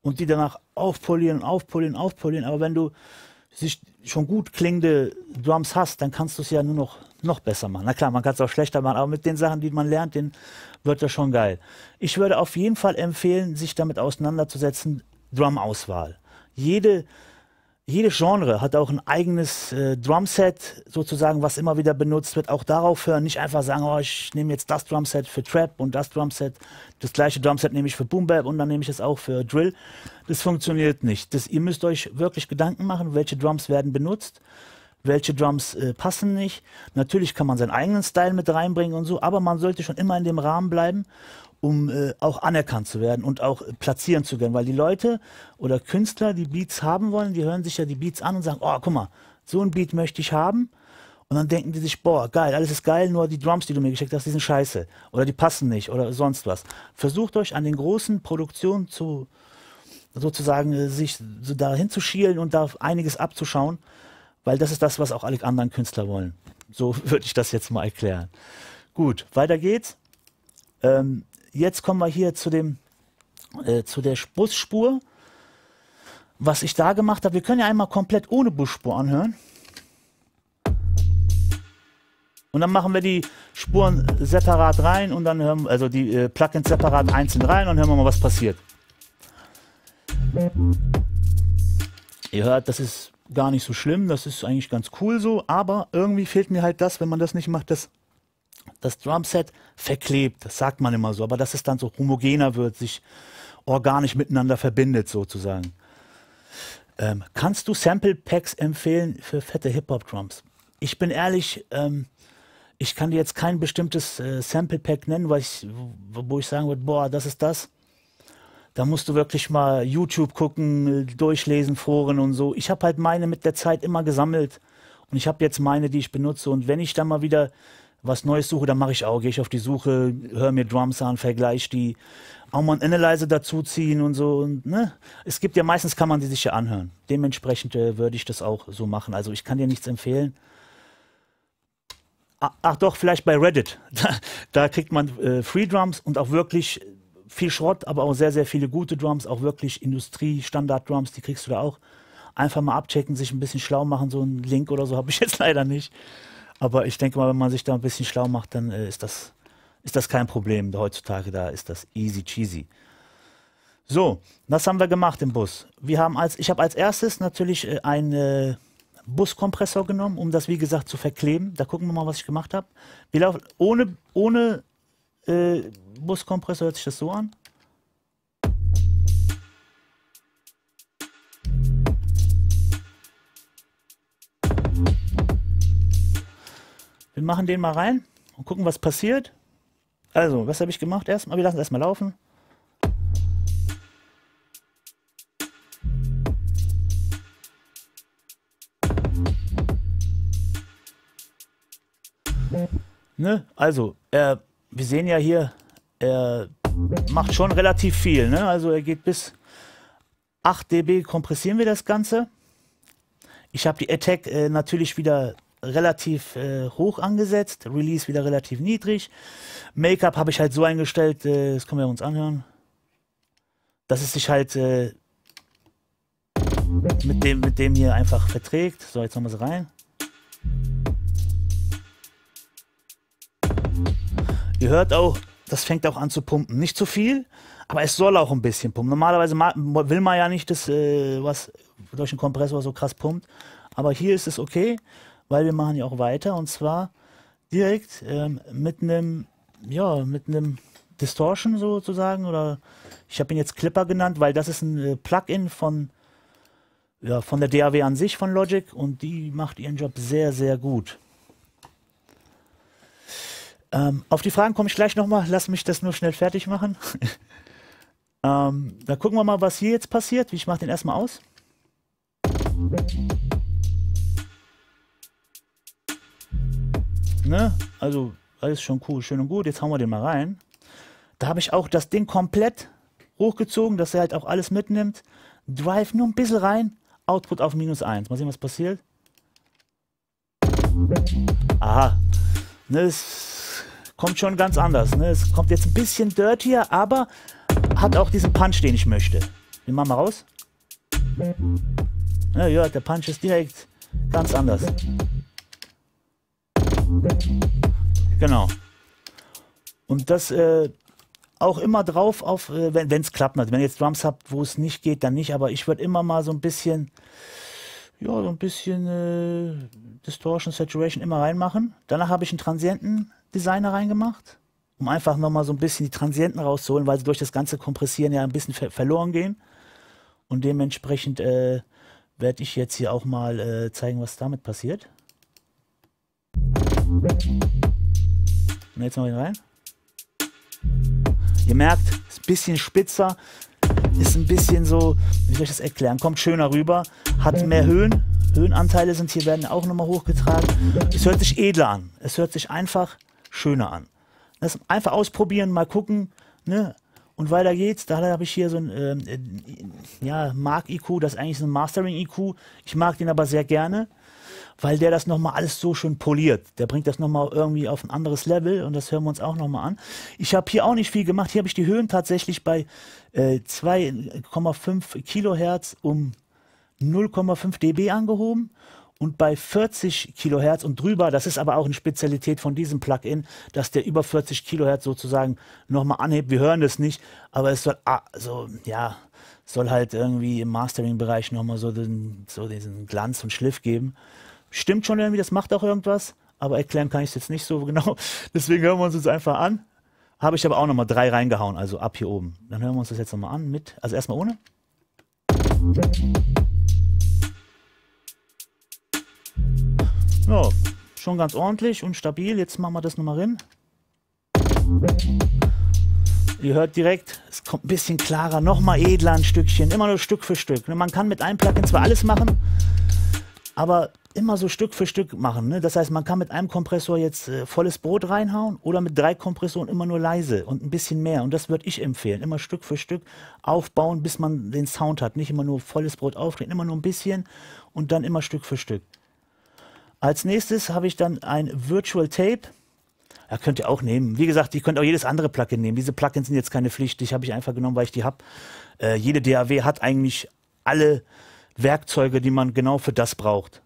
und die danach aufpolieren, aufpolieren, aufpolieren. Aber wenn du sich schon gut klingende Drums hast, dann kannst du es ja nur noch, noch besser machen. Na klar, man kann es auch schlechter machen, aber mit den Sachen, die man lernt, den wird das schon geil. Ich würde auf jeden Fall empfehlen, sich damit auseinanderzusetzen, Drum-Auswahl. Jede jede Genre hat auch ein eigenes äh, Drumset, sozusagen, was immer wieder benutzt wird. Auch darauf hören, nicht einfach sagen, oh, ich nehme jetzt das Drumset für Trap und das Drumset, das gleiche Drumset nehme ich für Boom Bap und dann nehme ich es auch für Drill. Das funktioniert nicht. Das, ihr müsst euch wirklich Gedanken machen, welche Drums werden benutzt, welche Drums äh, passen nicht. Natürlich kann man seinen eigenen Style mit reinbringen und so, aber man sollte schon immer in dem Rahmen bleiben um äh, auch anerkannt zu werden und auch platzieren zu können. Weil die Leute oder Künstler, die Beats haben wollen, die hören sich ja die Beats an und sagen, oh, guck mal, so ein Beat möchte ich haben. Und dann denken die sich, boah, geil, alles ist geil, nur die Drums, die du mir geschickt hast, die sind scheiße. Oder die passen nicht oder sonst was. Versucht euch an den großen Produktionen zu, sozusagen, äh, sich so dahin zu schielen und da einiges abzuschauen, weil das ist das, was auch alle anderen Künstler wollen. So <laughs> würde ich das jetzt mal erklären. Gut, weiter geht's. Ähm, jetzt kommen wir hier zu dem, äh, zu der Busspur. Was ich da gemacht habe, wir können ja einmal komplett ohne Busspur anhören. Und dann machen wir die Spuren separat rein und dann hören, also die äh, Plugins separat einzeln rein und hören wir mal, was passiert. Ihr hört, das ist gar nicht so schlimm, das ist eigentlich ganz cool so, aber irgendwie fehlt mir halt das, wenn man das nicht macht, das, das Drumset verklebt, das sagt man immer so, aber dass es dann so homogener wird, sich organisch miteinander verbindet sozusagen. Ähm, kannst du Sample Packs empfehlen für fette Hip-Hop-Drums? Ich bin ehrlich, ähm, ich kann dir jetzt kein bestimmtes äh, Sample Pack nennen, weil ich, wo, ich sagen würde, boah, das ist das. Da musst du wirklich mal YouTube gucken, durchlesen, Foren und so. Ich habe halt meine mit der Zeit immer gesammelt und ich habe jetzt meine, die ich benutze. Und wenn ich dann mal wieder was Neues suche, dann mache ich auch, gehe ich auf die Suche, höre mir Drums an, vergleiche die, auch mal einen Analyzer dazuziehen und so. Und, ne? Es gibt ja meistens, kann man die sich ja anhören. Dementsprechend äh, würde ich das auch so machen. Also ich kann dir nichts empfehlen. Ach doch, vielleicht bei Reddit. <laughs> Da, da kriegt man äh, Free Drums und auch wirklich viel Schrott, aber auch sehr, sehr viele gute Drums, auch wirklich Industrie-Standard-Drums, die kriegst du da auch. Einfach mal abchecken, sich ein bisschen schlau machen, so einen Link oder so habe ich <laughs> jetzt leider nicht. Aber ich denke mal, wenn man sich da ein bisschen schlau macht, dann äh, ist, das, ist das kein Problem. Heutzutage da ist das easy cheesy. So, was haben wir gemacht im Bus? Wir haben als, ich habe als erstes natürlich äh, einen äh, Buskompressor genommen, um das wie gesagt zu verkleben. Da gucken wir mal, was ich gemacht habe. Wir ohne, ohne äh, Buskompressor hört sich das so an. Wir machen den mal rein und gucken, was passiert. Also, was habe ich gemacht? Erstmal, wir lassen es erstmal laufen. Ne? Also, er wir sehen ja hier, er macht schon relativ viel. Ne? Also er geht bis 8 dB kompressieren wir das Ganze. Ich habe die Attack äh, natürlich wieder relativ äh, hoch angesetzt, Release wieder relativ niedrig. Make-up habe ich halt so eingestellt, äh, das können wir uns anhören, dass es sich halt äh, mit, dem, mit dem hier einfach verträgt. So, jetzt wir es rein. Ihr hört auch, das fängt auch an zu pumpen. Nicht zu viel, aber es soll auch ein bisschen pumpen. Normalerweise will man ja nicht, dass äh, was durch den Kompressor so krass pumpt. Aber hier ist es okay, weil wir machen ja auch weiter und zwar direkt ähm, mit einem, ja, mit einem Distortion sozusagen oder ich habe ihn jetzt Clipper genannt, weil das ist ein äh, Plugin von ja, von der DAW an sich von Logic und die macht ihren Job sehr, sehr gut. Ähm, auf die Fragen komme ich gleich nochmal. Lass mich das nur schnell fertig machen. <laughs> ähm, dann gucken wir mal, was hier jetzt passiert. Ich mache den erstmal aus. Ne? Also alles schon cool, schön und gut. Jetzt hauen wir den mal rein. Da habe ich auch das Ding komplett hochgezogen, dass er halt auch alles mitnimmt. Drive nur ein bisschen rein. Output auf minus 1. Mal sehen, was passiert. Aha. Ne, das kommt schon ganz anders. Ne? Es kommt jetzt ein bisschen dirtier, aber hat auch diesen Punch, den ich möchte. Den machen wir raus. Ja, ja, der Punch ist direkt ganz anders. Genau. Und das äh, auch immer drauf auf, äh, wenn es klappt. Wenn ihr jetzt Drums habt, wo es nicht geht, dann nicht. Aber ich würde immer mal so ein bisschen, ja, so ein bisschen äh, Distortion, Saturation immer reinmachen. Danach habe ich einen Transienten Designer reingemacht, um einfach nochmal so ein bisschen die Transienten rauszuholen, weil sie durch das ganze Kompressieren ja ein bisschen ver verloren gehen. Und dementsprechend äh, werde ich jetzt hier auch mal äh, zeigen, was damit passiert. Und jetzt noch ihn rein. Ihr merkt, ist ein bisschen spitzer, ist ein bisschen so, wie soll ich das erklären, kommt schöner rüber, hat mehr Höhen. Höhenanteile sind hier, werden auch nochmal hochgetragen. Es hört sich edler an. Es hört sich einfach schöner an. Das einfach ausprobieren, mal gucken, ne? Und weiter geht's. Da habe ich hier so ein ähm, äh, ja, Mark-IQ, das ist eigentlich so ein Mastering-IQ. Ich mag den aber sehr gerne, weil der das nochmal alles so schön poliert. Der bringt das nochmal irgendwie auf ein anderes Level und das hören wir uns auch nochmal an. Ich habe hier auch nicht viel gemacht. Hier habe ich die Höhen tatsächlich bei äh, 2,5 Kilohertz um 0,5 dB angehoben und bei 40 Kilohertz und drüber, das ist aber auch eine Spezialität von diesem Plugin, dass der über 40 Kilohertz sozusagen nochmal anhebt. Wir hören das nicht, aber es soll, ah, so, ja, soll halt irgendwie im Mastering-Bereich nochmal so, den, so diesen Glanz und Schliff geben. Stimmt schon irgendwie, das macht auch irgendwas, aber erklären kann ich es jetzt nicht so genau. <laughs> Deswegen hören wir uns das einfach an. Habe ich aber auch nochmal drei reingehauen, also ab hier oben. Dann hören wir uns das jetzt nochmal an mit, also erstmal ohne. Ja, schon ganz ordentlich und stabil. Jetzt machen wir das nochmal rein. Ihr hört direkt, es kommt ein bisschen klarer, nochmal edler ein Stückchen, immer nur Stück für Stück. Man kann mit einem Plugin zwar alles machen, aber immer so Stück für Stück machen. Ne? Das heißt, man kann mit einem Kompressor jetzt äh, volles Brot reinhauen oder mit drei Kompressoren immer nur leise und ein bisschen mehr. Und das würde ich empfehlen. Immer Stück für Stück aufbauen, bis man den Sound hat. Nicht immer nur volles Brot aufdrehen, immer nur ein bisschen und dann immer Stück für Stück. Als nächstes habe ich dann ein Virtual Tape. Ja, könnt ihr auch nehmen. Wie gesagt, ihr könnt auch jedes andere Plugin nehmen. Diese Plugins sind jetzt keine Pflicht. Die habe ich einfach genommen, weil ich die habe. Äh, jede DAW hat eigentlich alle Werkzeuge, die man genau für das braucht.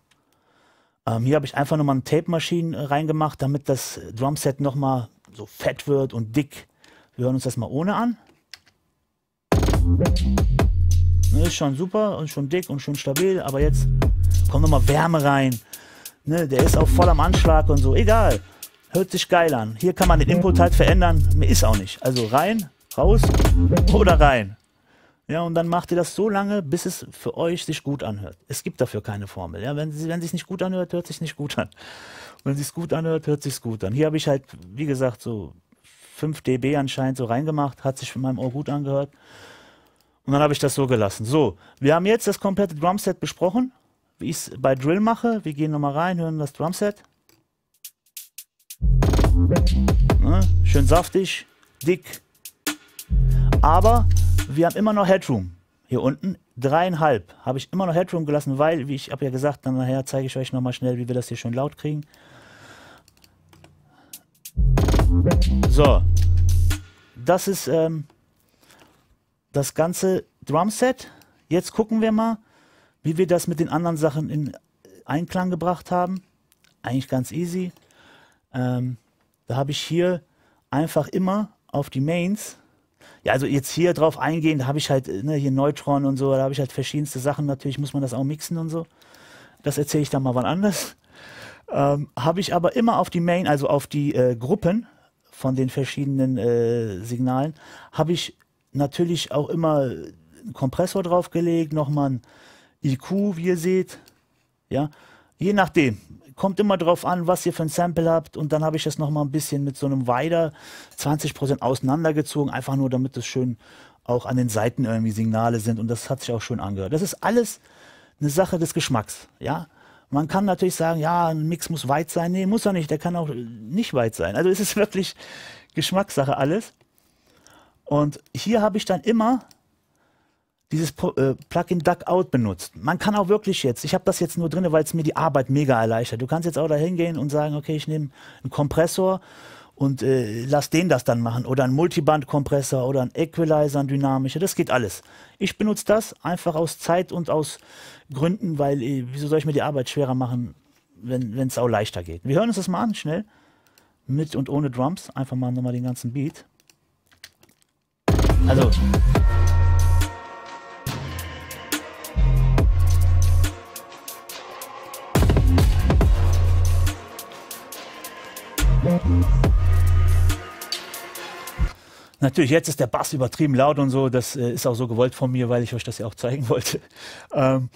Ähm, hier habe ich einfach nochmal ein Tape-Maschinen reingemacht, damit das Drumset nochmal so fett wird und dick. Wir hören uns das mal ohne an. Das ist schon super und schon dick und schon stabil, aber jetzt kommt nochmal Wärme rein. Ne, der ist auch voll am Anschlag und so. Egal. Hört sich geil an. Hier kann man den Input halt verändern. Mir ist auch nicht. Also rein, raus oder rein. Ja, und dann macht ihr das so lange, bis es für euch sich gut anhört. Es gibt dafür keine Formel. Ja, wenn es sich nicht gut anhört, hört sich nicht gut an. Wenn es sich gut anhört, hört sich gut an. Hier habe ich halt, wie gesagt, so 5 dB anscheinend so reingemacht, hat sich von meinem Ohr gut angehört. Und dann habe ich das so gelassen. So, wir haben jetzt das komplette Drumset besprochen wie ich es bei Drill mache. Wir gehen nochmal rein, hören das Drumset. Ne? Schön saftig, dick. Aber wir haben immer noch Headroom. Hier unten dreieinhalb habe ich immer noch Headroom gelassen, weil, wie ich habe ja gesagt, dann nachher zeige ich euch nochmal schnell, wie wir das hier schön laut kriegen. So, das ist ähm, das ganze Drumset. Jetzt gucken wir mal, wie wir das mit den anderen Sachen in Einklang gebracht haben, eigentlich ganz easy. Ähm, da habe ich hier einfach immer auf die Mains, ja, also jetzt hier drauf eingehen, da habe ich halt ne, hier Neutron und so, da habe ich halt verschiedenste Sachen. Natürlich muss man das auch mixen und so. Das erzähle ich dann mal wann anders. Ähm, habe ich aber immer auf die Main, also auf die äh, Gruppen von den verschiedenen äh, Signalen, habe ich natürlich auch immer einen Kompressor draufgelegt, nochmal ein IQ, wie ihr seht. Ja, je nachdem. Kommt immer drauf an, was ihr für ein Sample habt. Und dann habe ich das nochmal ein bisschen mit so einem Wider 20% auseinandergezogen, einfach nur damit es schön auch an den Seiten irgendwie Signale sind. Und das hat sich auch schön angehört. Das ist alles eine Sache des Geschmacks. Ja, man kann natürlich sagen, ja, ein Mix muss weit sein. Nee, muss er nicht. Der kann auch nicht weit sein. Also es ist wirklich Geschmackssache alles. Und hier habe ich dann immer dieses äh, Plugin Duckout benutzt. Man kann auch wirklich jetzt, ich habe das jetzt nur drin, weil es mir die Arbeit mega erleichtert. Du kannst jetzt auch da hingehen und sagen, okay, ich nehme einen Kompressor und äh, lass den das dann machen oder einen Multiband-Kompressor oder einen Equalizer, ein dynamischer, das geht alles. Ich benutze das einfach aus Zeit und aus Gründen, weil äh, wieso soll ich mir die Arbeit schwerer machen, wenn es auch leichter geht. Wir hören uns das mal an, schnell. Mit und ohne Drums. Einfach mal nochmal den ganzen Beat. Also, Natürlich, jetzt ist der Bass übertrieben laut und so. Das äh, ist auch so gewollt von mir, weil ich euch das ja auch zeigen <laughs> wollte. Ähm,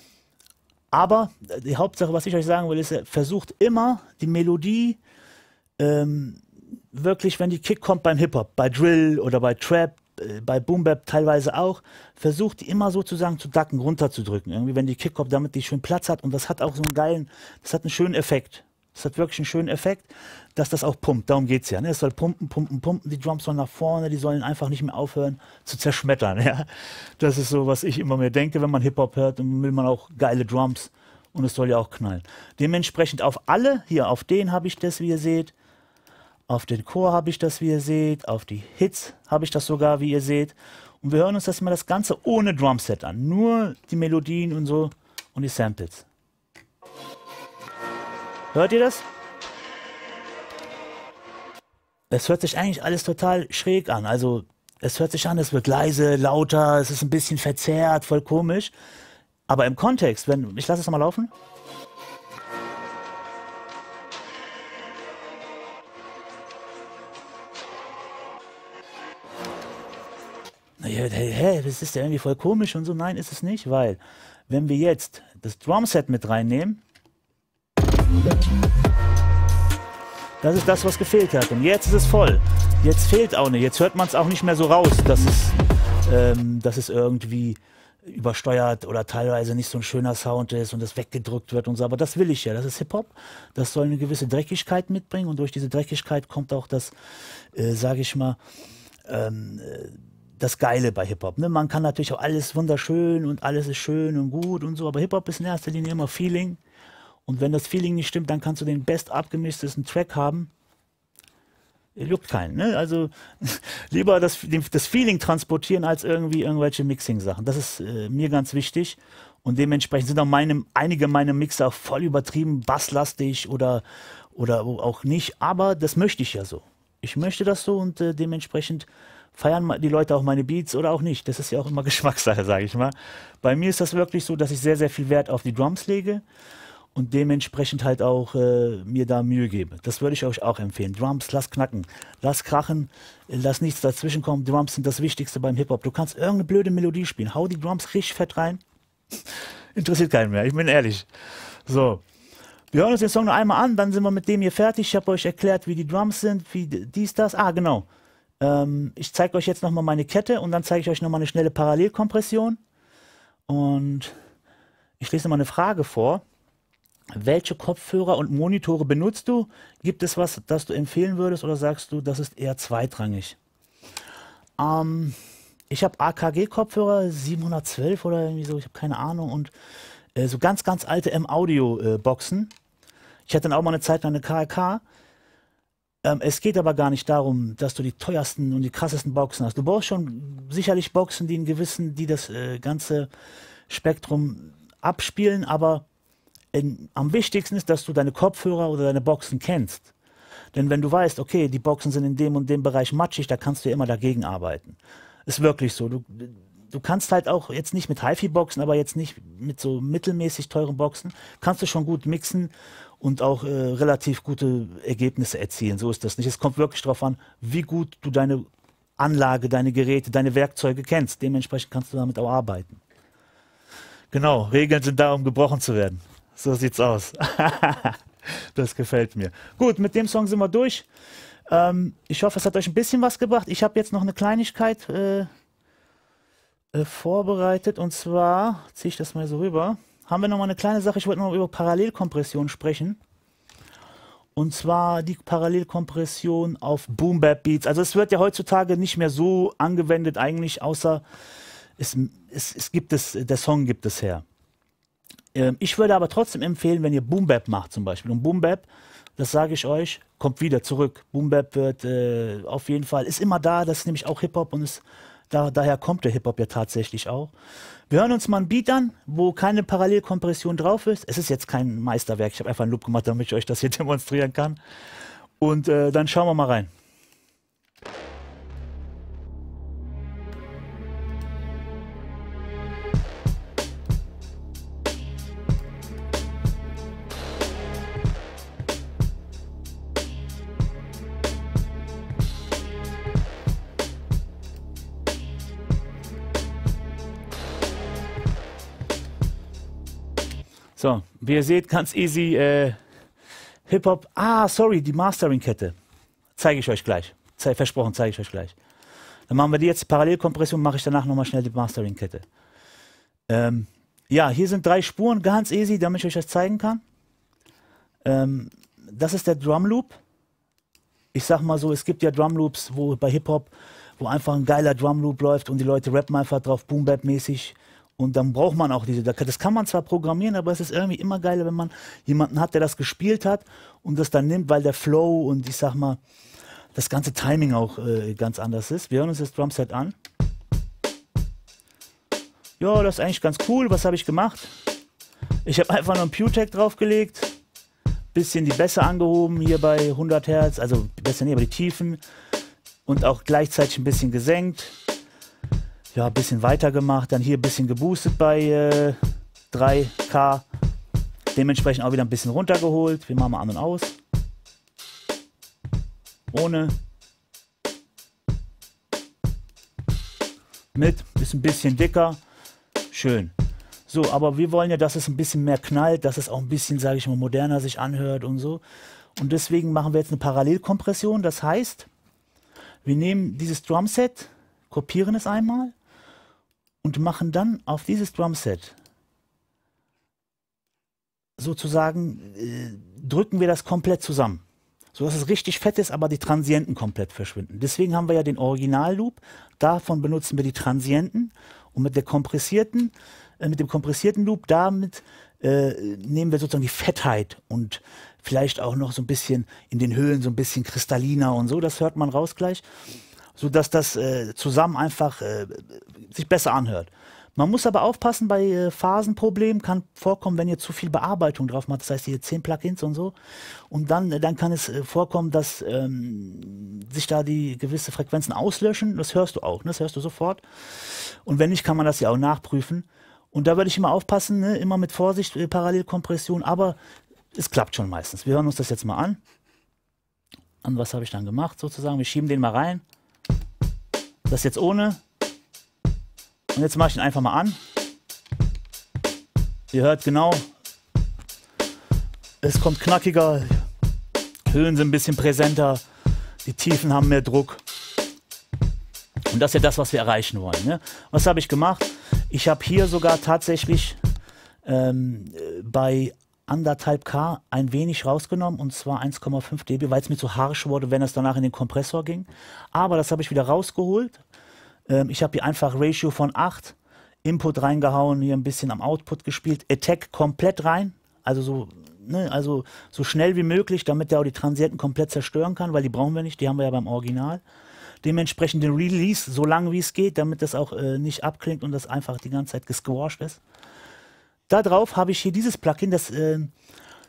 aber die Hauptsache, was ich euch sagen will, ist, versucht immer die Melodie ähm, wirklich, wenn die Kick kommt beim Hip-Hop, bei Drill oder bei Trap, äh, bei Boom Bap teilweise auch, versucht die immer sozusagen zu ducken, runterzudrücken. Irgendwie, wenn die Kick kommt, damit die schön Platz hat und das hat auch so einen geilen, das hat einen schönen Effekt. Das hat wirklich einen schönen Effekt, dass das auch pumpt. Darum geht es ja. Ne? Es soll pumpen, pumpen, pumpen. Die Drums sollen nach vorne, die sollen einfach nicht mehr aufhören zu zerschmettern. <laughs> Ja? Das ist so, was ich immer mehr denke, wenn man Hip-Hop hört, dann will man auch geile Drums und es soll ja auch knallen. Dementsprechend auf alle, hier auf den habe ich das, wie ihr seht. Auf den Chor habe ich das, wie ihr seht. Auf die Hits habe ich das sogar, wie ihr seht. Und wir hören uns das mal das Ganze ohne Drumset an. Nur die Melodien und so und die Samples. Hört ihr das? Es hört sich eigentlich alles total schräg an. Also es hört sich an, es wird leise, lauter, es ist ein bisschen verzerrt, voll komisch. Aber im Kontext, wenn ich lasse es mal laufen. Hey, hey, das ist ja irgendwie voll komisch und so. Nein, ist es nicht, weil wenn wir jetzt das Drumset mit reinnehmen, das ist das, was gefehlt hat. Und jetzt ist es voll. Jetzt fehlt auch nicht. Jetzt hört man es auch nicht mehr so raus, dass es, ähm, dass es irgendwie übersteuert oder teilweise nicht so ein schöner Sound ist und es weggedrückt wird und so. Aber das will ich ja. Das ist Hip-Hop. Das soll eine gewisse Dreckigkeit mitbringen und durch diese Dreckigkeit kommt auch das, äh, sage ich mal, ähm, äh, das Geile bei Hip-Hop. Ne? Man kann natürlich auch alles wunderschön und alles ist schön und gut und so, aber Hip-Hop ist in erster Linie immer Feeling. Und wenn das Feeling nicht stimmt, dann kannst du den best abgemischtesten Track haben. Juckt keinen. Ne? Also <laughs> lieber das, das Feeling transportieren als irgendwie irgendwelche Mixing-Sachen. Das ist äh, mir ganz wichtig. Und dementsprechend sind auch meine, einige meiner Mixer voll übertrieben, basslastig oder, oder auch nicht. Aber das möchte ich ja so. Ich möchte das so und äh, dementsprechend feiern die Leute auch meine Beats oder auch nicht. Das ist ja auch immer <laughs> Geschmackssache, sage ich mal. Bei mir ist das wirklich so, dass ich sehr, sehr viel Wert auf die Drums lege und dementsprechend halt auch äh, mir da Mühe gebe. Das würde ich euch auch empfehlen. Drums, lass knacken, lass krachen, lass nichts dazwischen kommen. Drums sind das Wichtigste beim Hip-Hop. Du kannst irgendeine blöde Melodie spielen, hau die Drums richtig fett rein. Interessiert keinen mehr, ich bin ehrlich. So. Wir hören uns den Song noch einmal an, dann sind wir mit dem hier fertig. Ich habe euch erklärt, wie die Drums sind, wie dies, das. Ah, genau. Ähm, ich zeige euch jetzt nochmal meine Kette und dann zeige ich euch nochmal eine schnelle Parallelkompression. Und ich lese mal eine Frage vor. Welche Kopfhörer und Monitore benutzt du? Gibt es was, das du empfehlen würdest oder sagst du, das ist eher zweitrangig? Ähm, ich habe AKG-Kopfhörer 712 oder irgendwie so, ich habe keine Ahnung. Und äh, so ganz, ganz alte M-Audio-Boxen. ich hatte dann auch mal eine Zeit lang eine KRK. Ähm, es geht aber gar nicht darum, dass du die teuersten und die krassesten Boxen hast. Du brauchst schon sicherlich Boxen, die einen gewissen, die das äh, ganze Spektrum abspielen, aber in, am wichtigsten ist, dass du deine Kopfhörer oder deine Boxen kennst. Denn wenn du weißt, okay, die Boxen sind in dem und dem Bereich matschig, da kannst du ja immer dagegen arbeiten. Ist wirklich so. Du, du kannst halt auch jetzt nicht mit HiFi-Boxen, aber jetzt nicht mit so mittelmäßig teuren Boxen, kannst du schon gut mixen und auch äh, relativ gute Ergebnisse erzielen. So ist das nicht. Es kommt wirklich darauf an, wie gut du deine Anlage, deine Geräte, deine Werkzeuge kennst. Dementsprechend kannst du damit auch arbeiten. Genau, Regeln sind da, um gebrochen zu werden. So sieht's aus. <laughs> das gefällt mir. Gut, mit dem Song sind wir durch. Ähm, ich hoffe, es hat euch ein bisschen was gebracht. Ich habe jetzt noch eine Kleinigkeit äh, äh, vorbereitet und zwar ziehe ich das mal so rüber. Haben wir noch mal eine kleine Sache. Ich wollte noch über Parallelkompression sprechen. Und zwar die Parallelkompression auf Boom Bap Beats. Also es wird ja heutzutage nicht mehr so angewendet eigentlich, außer es, es, es gibt es, der Song gibt es her. Ähm, ich würde aber trotzdem empfehlen, wenn ihr Boom Bap macht zum Beispiel. Und Boom Bap, das sage ich euch, kommt wieder zurück. Boom Bap wird äh, auf jeden Fall, ist immer da, das ist nämlich auch Hip-Hop und ist, da, daher kommt der Hip-Hop ja tatsächlich auch. Wir hören uns mal ein Beat an, wo keine Parallelkompression drauf ist. Es ist jetzt kein Meisterwerk, ich habe einfach einen Loop gemacht, damit ich euch das hier <laughs> demonstrieren kann. Und äh, dann schauen wir mal rein. So, wie ihr seht, ganz easy äh, Hip-Hop. Ah, sorry, die Mastering-Kette. Zeige ich euch gleich. Ze versprochen, zeige ich euch gleich. Dann machen wir die jetzt Parallelkompression, mache ich danach nochmal schnell die Mastering-Kette. Ähm, ja, hier sind drei Spuren, ganz easy, damit ich euch das zeigen kann. Ähm, das ist der Drum Loop. Ich sag mal so, es gibt ja Drum Loops, wo bei Hip-Hop, wo einfach ein geiler Drum Loop läuft und die Leute rappen einfach drauf, Boom Bap mäßig. Und dann braucht man auch diese, das kann man zwar programmieren, aber es ist irgendwie immer geiler, wenn man jemanden hat, der das gespielt hat und das dann nimmt, weil der Flow und ich sag mal, das ganze Timing auch äh, ganz anders ist. Wir hören uns das Drumset an. Ja, das ist eigentlich ganz cool. Was habe ich gemacht? Ich habe einfach nur ein PewTech draufgelegt, bisschen die Bässe angehoben hier bei 100 Hertz, also besser nee, aber die Tiefen und auch gleichzeitig ein bisschen gesenkt. Ja, ein bisschen weiter gemacht, dann hier ein bisschen geboostet bei äh, 3K. Dementsprechend auch wieder ein bisschen runtergeholt. Wir machen mal an und aus. Ohne. Mit, ist ein bisschen dicker. Schön. So, aber wir wollen ja, dass es ein bisschen mehr knallt, dass es auch ein bisschen, sage ich mal, moderner sich anhört und so. Und deswegen machen wir jetzt eine Parallelkompression. Das heißt, wir nehmen dieses Drumset, kopieren es einmal und machen dann auf dieses Drumset sozusagen, äh, drücken wir das komplett zusammen. So dass es richtig fett ist, aber die Transienten komplett verschwinden. Deswegen haben wir ja den Original-Loop. Davon benutzen wir die Transienten. Und mit der kompressierten äh, mit dem kompressierten Loop, damit äh, nehmen wir sozusagen die Fettheit und vielleicht auch noch so ein bisschen in den Höhen so ein bisschen kristalliner und so, das hört man raus gleich, sodass das äh, zusammen einfach äh, sich besser anhört. Man muss aber aufpassen bei äh, Phasenproblemen, kann vorkommen, wenn ihr zu viel Bearbeitung drauf macht, das heißt hier 10 Plugins und so. Und dann, dann kann es äh, vorkommen, dass ähm, sich da die gewisse Frequenzen auslöschen. Das hörst du auch, ne? das hörst du sofort. Und wenn nicht, kann man das ja auch nachprüfen. Und da würde ich immer aufpassen, ne? immer mit Vorsicht, äh, Parallelkompression, aber es klappt schon meistens. Wir hören uns das jetzt mal an. Und was habe ich dann gemacht sozusagen? Wir schieben den mal rein. Das jetzt ohne. Und jetzt mache ich ihn einfach mal an. Ihr hört genau, es kommt knackiger, Höhen sind ein bisschen präsenter, die Tiefen haben mehr Druck. Und das ist ja das, was wir erreichen wollen. Ne? Was habe ich gemacht? Ich habe hier sogar tatsächlich ähm, bei anderthalb K ein wenig rausgenommen und zwar 1,5 dB, weil es mir zu harsch wurde, wenn es danach in den Kompressor ging. Aber das habe ich wieder rausgeholt. Ähm, ich habe hier einfach Ratio von 8, Input reingehauen, hier ein bisschen am Output gespielt, Attack komplett rein, also so, ne, also so schnell wie möglich, damit der auch die Transienten komplett zerstören kann, weil die brauchen wir nicht, die haben wir ja beim Original dementsprechend den Release so lang wie es geht, damit das auch äh, nicht abklingt und das einfach die ganze Zeit gesquashed ist. Darauf habe ich hier dieses Plugin, das, äh,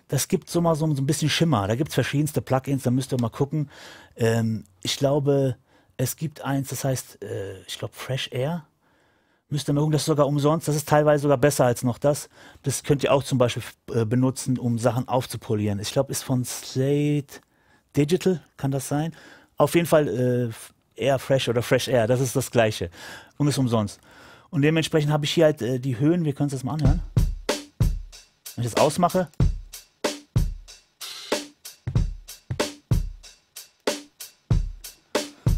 das gibt so mal so, so ein bisschen Schimmer. Da gibt es verschiedenste Plugins, da müsst ihr mal gucken. Ähm, ich glaube, es gibt eins, das heißt, äh, ich glaube, Fresh Air. Müsst ihr mal gucken, das ist sogar umsonst. Das ist teilweise sogar besser als noch das. Das könnt ihr auch zum Beispiel äh, benutzen, um Sachen aufzupolieren. Ich glaube, ist von Slate Digital, kann das sein? Auf jeden Fall äh, Air Fresh oder Fresh Air, das ist das gleiche und ist umsonst. Und dementsprechend habe ich hier halt äh, die Höhen, wir können es jetzt mal anhören. Wenn ich das ausmache,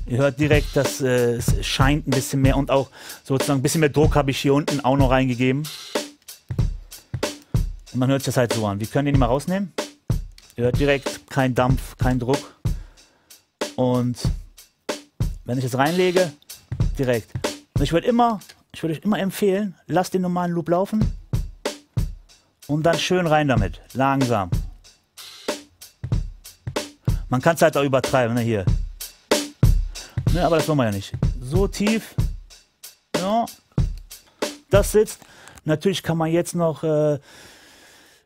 Ihr hört direkt, dass äh, es scheint ein bisschen mehr und auch sozusagen ein bisschen mehr Druck habe ich hier unten auch noch reingegeben. Und man hört sich das halt so an. Wir können den mal rausnehmen. Ihr hört direkt kein Dampf, kein Druck. Und wenn ich es reinlege, direkt. Und ich würde immer, ich würde euch immer empfehlen, lasst den normalen Loop laufen und dann schön rein damit, langsam. Man kann es halt auch übertreiben, ne, hier. Ne, aber das wollen wir ja nicht. So tief, ja, das sitzt. Natürlich kann man jetzt noch äh,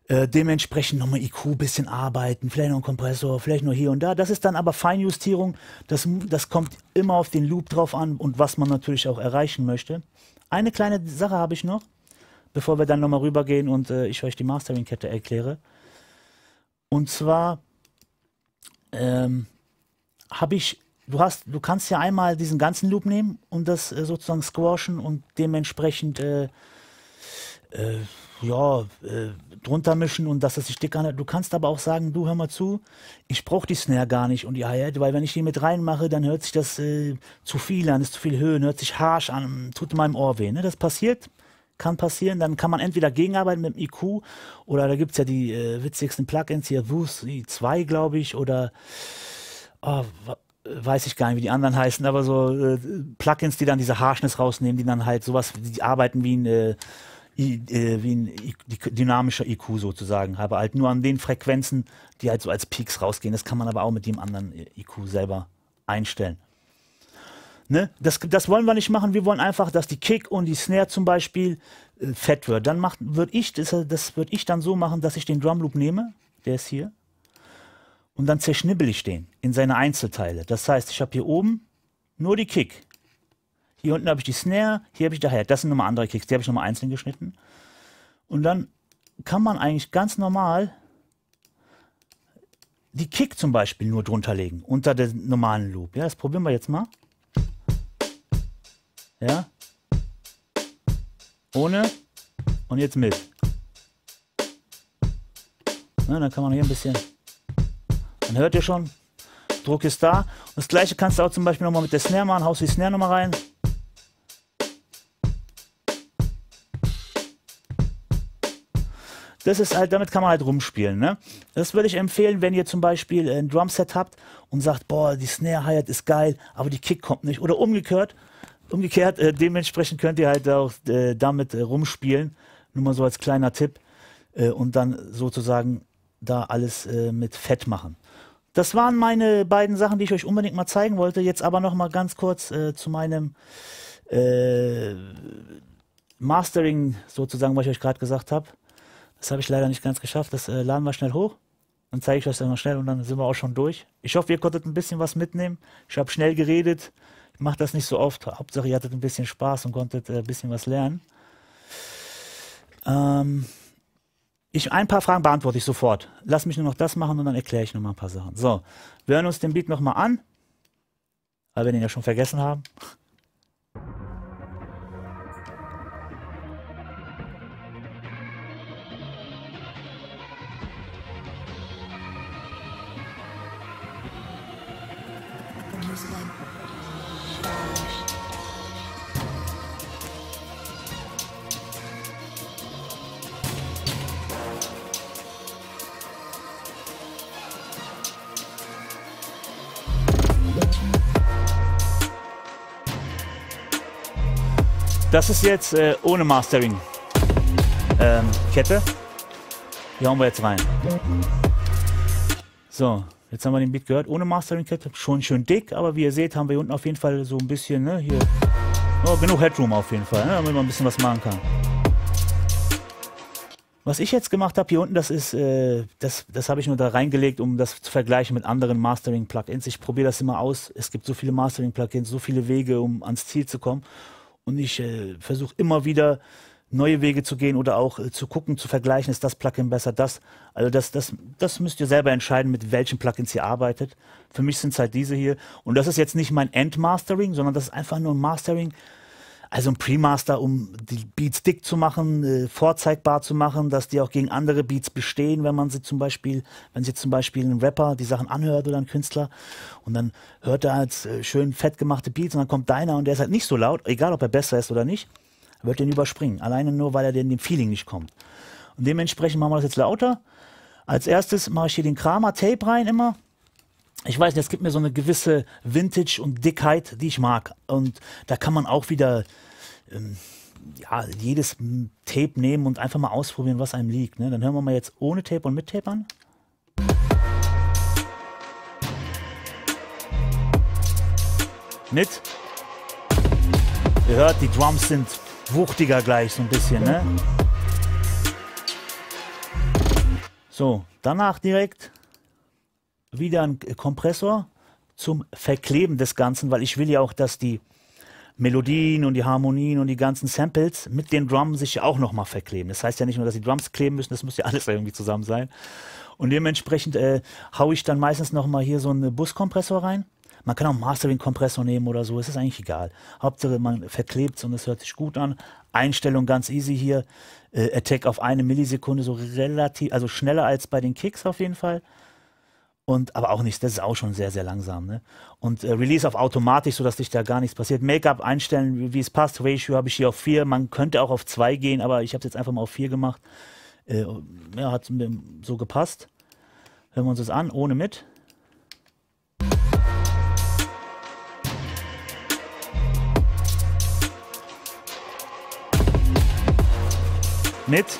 äh, dementsprechend nochmal IQ ein bisschen arbeiten, vielleicht noch ein Kompressor, vielleicht nur hier und da. Das ist dann aber Feinjustierung. Das, das kommt immer auf den Loop drauf an und was man natürlich auch erreichen möchte. Eine kleine Sache habe ich noch, bevor wir dann nochmal rübergehen und äh, ich euch die Mastering-Kette erkläre. Und zwar ähm, habe ich, du hast, du kannst ja einmal diesen ganzen Loop nehmen und das äh, sozusagen squashen und dementsprechend äh, äh ja, äh, drunter mischen und dass es sich dick anhört. Du kannst aber auch sagen, du hör mal zu, ich brauche die Snare gar nicht und die Hi-Hat, weil wenn ich die mit reinmache, dann hört sich das äh, zu viel an, ist zu viel Höhen, hört sich harsch an, tut in meinem Ohr weh. Ne? Das passiert, kann passieren. Dann kann man entweder gegenarbeiten mit dem IQ oder da gibt es ja die äh, witzigsten Plugins hier, Woost 2, glaube ich, oder oh, weiß ich gar nicht, wie die anderen heißen, aber so äh, Plugins, die dann diese Harshness rausnehmen, die dann halt sowas, die arbeiten wie ein äh, äh, wie ein dynamischer IQ sozusagen, aber halt nur an den Frequenzen, die halt so als Peaks rausgehen. Das kann man aber auch mit dem anderen IQ selber einstellen. Ne? Das, das wollen wir nicht machen. Wir wollen einfach, dass die Kick und die Snare zum Beispiel äh, fett wird. Dann würde ich, das, das würde ich dann so machen, dass ich den Drum Loop nehme, der ist hier, und dann zerschnibbel ich den in seine Einzelteile. Das heißt, ich habe hier oben nur die Kick. Hier unten habe ich die Snare, hier habe ich Hi-Hat. Das sind nochmal andere Kicks, die habe ich nochmal einzeln geschnitten. Und dann kann man eigentlich ganz normal die Kick zum Beispiel nur drunter legen, unter den normalen Loop. Ja, das probieren wir jetzt mal. Ja. Ohne und jetzt mit. Na, dann kann man hier ein bisschen. Dann hört ihr schon, Druck ist da. Und das gleiche kannst du auch zum Beispiel nochmal mit der Snare machen. Haust die Snare nochmal rein. Das ist halt, damit kann man halt rumspielen. Ne? Das würde ich empfehlen, wenn ihr zum Beispiel ein Drumset habt und sagt, boah, die Snare Hi-Hat ist geil, aber die Kick kommt nicht. Oder umgekehrt, umgekehrt, äh, dementsprechend könnt ihr halt auch äh, damit äh, rumspielen. Nur mal so als kleiner Tipp. Äh, und dann sozusagen da alles äh, mit Fett machen. Das waren meine beiden Sachen, die ich euch unbedingt mal zeigen wollte. Jetzt aber noch mal ganz kurz äh, zu meinem Mastering sozusagen, was ich euch gerade gesagt habe. Das habe ich leider nicht ganz geschafft. Das laden wir schnell hoch. Dann zeige ich euch das mal schnell und dann sind wir auch schon durch. Ich hoffe, ihr konntet ein bisschen was mitnehmen. Ich habe schnell geredet. Ich mache das nicht so oft. Hauptsache, ihr hattet ein bisschen Spaß und konntet äh, ein bisschen was lernen. Ähm, ich, ein paar Fragen beantworte ich sofort. Lass mich nur noch das machen und dann erkläre ich noch mal ein paar Sachen. So, wir hören uns den Beat noch mal an, weil wir den ja schon vergessen haben. Das ist jetzt äh, ohne Mastering ähm, Kette. Die hauen wir jetzt rein. So, jetzt haben wir den Beat gehört. Ohne Mastering Kette. Schon schön dick, aber wie ihr seht, haben wir hier unten auf jeden Fall so ein bisschen, ne, hier. Oh, genug Headroom auf jeden Fall, ne, damit man ein bisschen was machen kann. Was ich jetzt gemacht habe hier unten, das ist, äh, das, das habe ich nur da reingelegt, um das zu vergleichen mit anderen Mastering-Plugins. Ich probiere das immer aus. Es gibt so viele Mastering-Plugins, so viele Wege, um ans Ziel zu kommen. Und ich äh, versuche immer wieder neue Wege zu gehen oder auch äh, zu gucken, zu vergleichen, ist das Plugin besser, das. Also das, das, das müsst ihr selber entscheiden, mit welchen Plugins ihr arbeitet. Für mich sind es halt diese hier. Und das ist jetzt nicht mein Endmastering, sondern das ist einfach nur ein Mastering, also ein Pre-Master, um die Beats dick zu machen, äh, vorzeigbar zu machen, dass die auch gegen andere Beats bestehen, wenn man sie zum Beispiel, wenn sie zum Beispiel einen Rapper die Sachen anhört oder ein Künstler und dann hört er als äh, schön fett gemachte Beats und dann kommt deiner und der ist halt nicht so laut, egal ob er besser ist oder nicht, wird den überspringen. Alleine nur, weil er in dem Feeling nicht kommt. Und dementsprechend machen wir das jetzt lauter. Als erstes mache ich hier den Kramer Tape rein immer ich weiß nicht, es gibt mir so eine gewisse Vintage und Dickheit, die ich mag. Und da kann man auch wieder ähm, ja, jedes Tape nehmen und einfach mal ausprobieren, was einem liegt. Ne? Dann hören wir mal jetzt ohne Tape und mit Tape an. Mit. Ihr hört, die Drums sind wuchtiger gleich so ein bisschen. Ne? So, danach direkt wieder ein Kompressor zum Verkleben des Ganzen, weil ich will ja auch, dass die Melodien und die Harmonien und die ganzen Samples mit den Drums sich ja auch nochmal verkleben. Das heißt ja nicht nur, dass die Drums kleben müssen, das muss ja <laughs> alles irgendwie zusammen sein. Und dementsprechend äh, haue ich dann meistens nochmal hier so einen Buskompressor rein. Man kann auch einen Mastering-Kompressor nehmen oder so, es ist eigentlich egal. Hauptsache man verklebt und es hört sich gut an. Einstellung ganz easy hier. Äh, Attack auf eine Millisekunde, so relativ, also schneller als bei den Kicks auf jeden Fall. Und, aber auch nicht, das ist auch schon sehr, sehr langsam. Ne? Und äh, Release auf automatisch, sodass sich da gar nichts passiert. Make-up einstellen, wie, wie, es passt. Ratio habe ich hier auf 4. Man könnte auch auf 2 gehen, aber ich habe es jetzt einfach mal auf 4 gemacht. Äh, ja, hat so gepasst. Hören wir uns das an, ohne mit. Mit.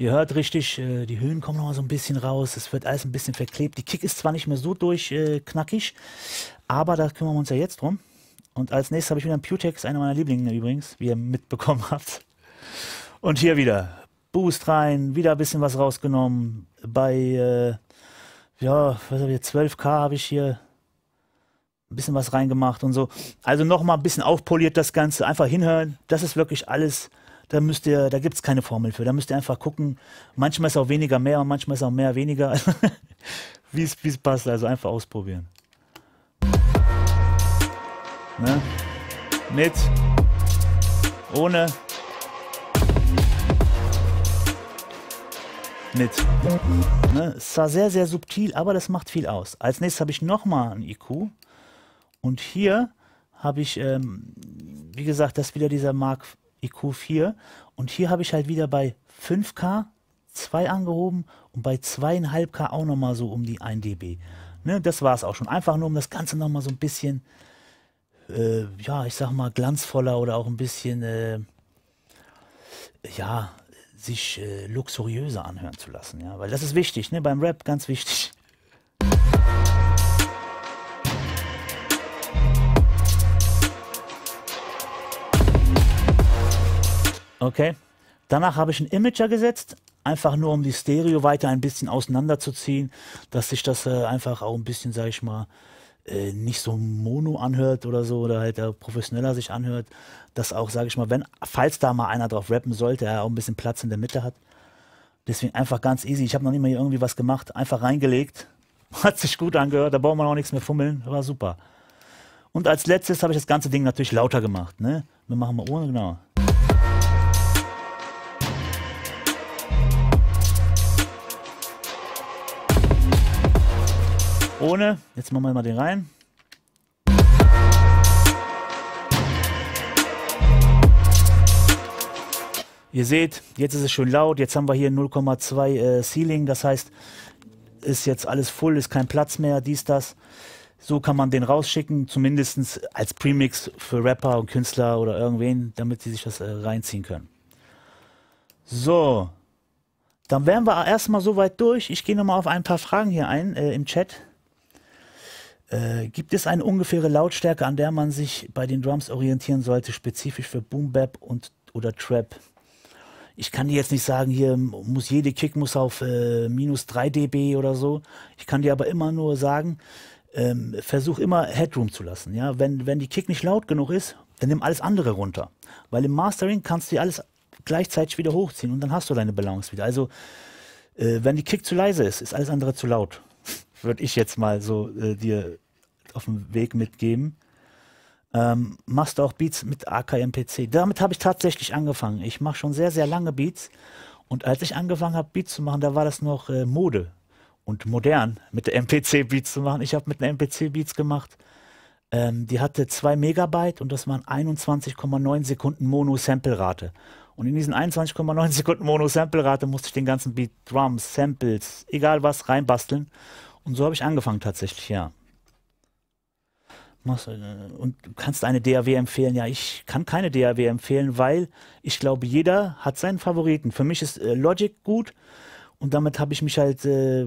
Ihr hört richtig, äh, die Höhen kommen noch mal so ein bisschen raus. Es wird alles ein bisschen verklebt. Die Kick ist zwar nicht mehr so durchknackig, äh, aber da kümmern wir uns ja jetzt drum. Und als nächstes habe ich wieder einen Putex, einer meiner Lieblinge übrigens, wie ihr mitbekommen <laughs> habt. Und hier wieder Boost rein, wieder ein bisschen was rausgenommen. Bei, äh, ja, was habe ich, 12K habe ich hier ein bisschen was reingemacht und so. Also nochmal ein bisschen aufpoliert das Ganze, einfach hinhören. Das ist wirklich alles, da müsst ihr, da gibt es keine Formel für. Da müsst ihr einfach gucken. Manchmal ist auch weniger mehr und manchmal ist auch mehr weniger. <laughs> wie es passt, also einfach ausprobieren. Ne? Mit, ohne, mit. Ne? Es war sehr, sehr subtil, aber das macht viel aus. Als nächstes habe ich nochmal ein IQ. Und hier habe ich, ähm, wie gesagt, das ist wieder dieser Mark IQ 4. Und hier habe ich halt wieder bei 5K 2 angehoben und bei 2,5K auch nochmal so um die 1 dB. Ne, das war es auch schon. Einfach nur, um das Ganze nochmal so ein bisschen, äh, ja, ich sag mal, glanzvoller oder auch ein bisschen, äh, ja, sich äh, luxuriöser anhören zu lassen. Ja, weil das ist wichtig, ne, beim Rap ganz wichtig. Okay. Danach habe ich einen Imager gesetzt, einfach nur um die Stereo weiter ein bisschen auseinanderzuziehen, dass sich das äh, einfach auch ein bisschen, sag ich mal, äh, nicht so mono anhört oder so, oder halt äh, professioneller sich anhört, dass auch, sag ich mal, wenn, falls da mal einer drauf rappen sollte, er auch ein bisschen Platz in der Mitte hat. Deswegen einfach ganz easy. Ich habe noch nicht mal hier irgendwie was gemacht, einfach reingelegt. <laughs> Hat sich gut angehört, da braucht man auch nichts mehr fummeln, war super. Und als letztes habe ich das ganze Ding natürlich lauter gemacht. Ne? Wir machen mal ohne, genau. Ohne. Jetzt machen wir mal den rein. Ihr seht, jetzt ist es schön laut. Jetzt haben wir hier 0,2 äh, Ceiling. Das heißt, ist jetzt alles voll, ist kein Platz mehr, dies, das. So kann man den rausschicken, zumindest als Premix für Rapper und Künstler oder irgendwen, damit sie sich das äh, reinziehen können. So, dann wären wir erstmal soweit durch. Ich gehe nochmal auf ein paar Fragen hier ein äh, im Chat. Äh, gibt es eine ungefähre Lautstärke, an der man sich bei den Drums orientieren sollte, spezifisch für Boom Bap und oder Trap? Ich kann dir jetzt nicht sagen, hier muss jede Kick muss auf äh, minus 3 dB oder so. Ich kann dir aber immer nur sagen, ähm, versuch immer Headroom zu lassen. Ja? Wenn, wenn die Kick nicht laut genug ist, dann nimm alles andere runter. Weil im Mastering kannst du alles gleichzeitig wieder hochziehen und dann hast du deine Balance wieder. Also, äh, wenn die Kick zu leise ist, ist alles andere zu laut würde ich jetzt mal so äh, dir auf dem Weg mitgeben. Ähm, machst du auch Beats mit AKMPC? Damit habe ich tatsächlich angefangen. Ich mache schon sehr, sehr lange Beats. Und als ich angefangen habe, Beats zu machen, da war das noch äh, Mode und modern, mit der MPC Beats zu machen. Ich habe mit einer MPC Beats gemacht. Ähm, die hatte 2 Megabyte und das waren 21,9 Sekunden Mono-Sample-Rate. Und in diesen 21,9 Sekunden Mono-Sample-Rate musste ich den ganzen Beat, Drums, Samples, egal was, reinbasteln. Und so habe ich angefangen tatsächlich, ja. Äh, und du kannst eine DAW empfehlen? Ja, ich kann keine DAW empfehlen, weil ich glaube, jeder hat seinen Favoriten. Für mich ist äh, Logic gut und damit habe ich mich halt äh,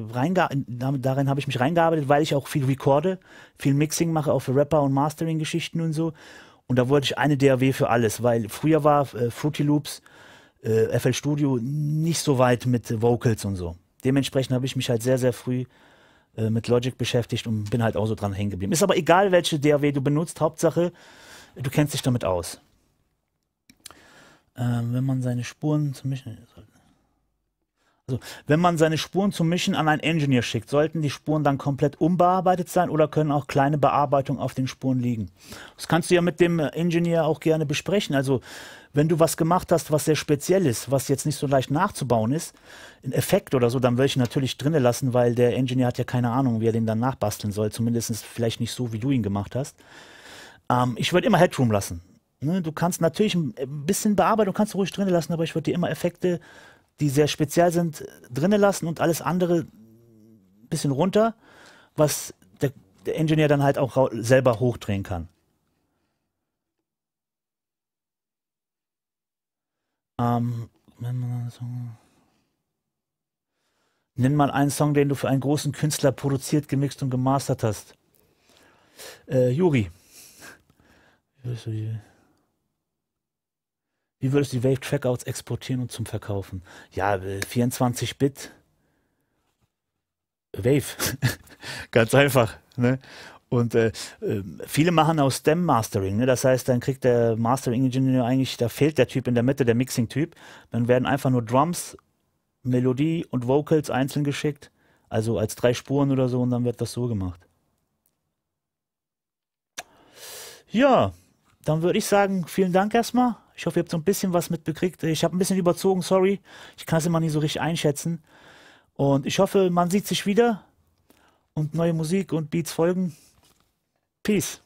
damit, darin habe ich mich reingearbeitet, weil ich auch viel recorde, viel Mixing mache, auch für Rapper und Mastering-Geschichten und so. Und da wollte ich eine DAW für alles, weil früher war äh, Fruity Loops, äh, FL Studio nicht so weit mit Vocals und so. Dementsprechend habe ich mich halt sehr, sehr früh äh, mit Logic beschäftigt und bin halt auch so dran hängen geblieben. Ist aber egal, welche DAW du benutzt, Hauptsache, du kennst dich damit aus. Ähm, wenn man seine Spuren zum Mischen, also, wenn man seine Spuren zum Mischen an einen Engineer schickt, sollten die Spuren dann komplett unbearbeitet sein oder können auch kleine Bearbeitungen auf den Spuren liegen? Das kannst du ja mit dem Engineer auch gerne besprechen. Also wenn du was gemacht hast, was sehr speziell ist, was jetzt nicht so leicht nachzubauen ist, ein Effekt oder so, dann würde ich natürlich drinnen lassen, weil der Engineer hat ja keine Ahnung, wie er den dann nachbasteln soll. Zumindest vielleicht nicht so, wie du ihn gemacht hast. Ähm, ich würde immer Headroom lassen. Ne? Du kannst natürlich ein bisschen bearbeiten, du kannst ruhig drinnen lassen, aber ich würde dir immer Effekte, die sehr speziell sind, drinnen lassen und alles andere ein bisschen runter, was der, der Engineer dann halt auch selber hochdrehen kann. Ähm, Nenn mal einen Song, den du für einen großen Künstler produziert, gemixt und gemastert hast. Äh, Juri. Wie würdest du die Wave Trackouts exportieren und zum Verkaufen? Ja, 24-Bit. Äh, Wave. <laughs> Ganz einfach. Ne? Und äh, ähm, viele machen aus Stem Mastering. Ne? Das heißt, dann kriegt der Mastering Engineer eigentlich, da fehlt der Typ in der Mitte, der Mixing-Typ. Dann werden einfach nur Drums, Melodie und Vocals einzeln geschickt. Also als drei Spuren oder so und dann wird das so gemacht. Ja, dann würde ich sagen, vielen Dank erstmal. Ich hoffe, ihr habt so ein bisschen was mitbekriegt. Ich habe ein bisschen überzogen, sorry. Ich kann es immer nicht so richtig einschätzen. Und ich hoffe, man sieht sich wieder und neue Musik und Beats folgen. Peace.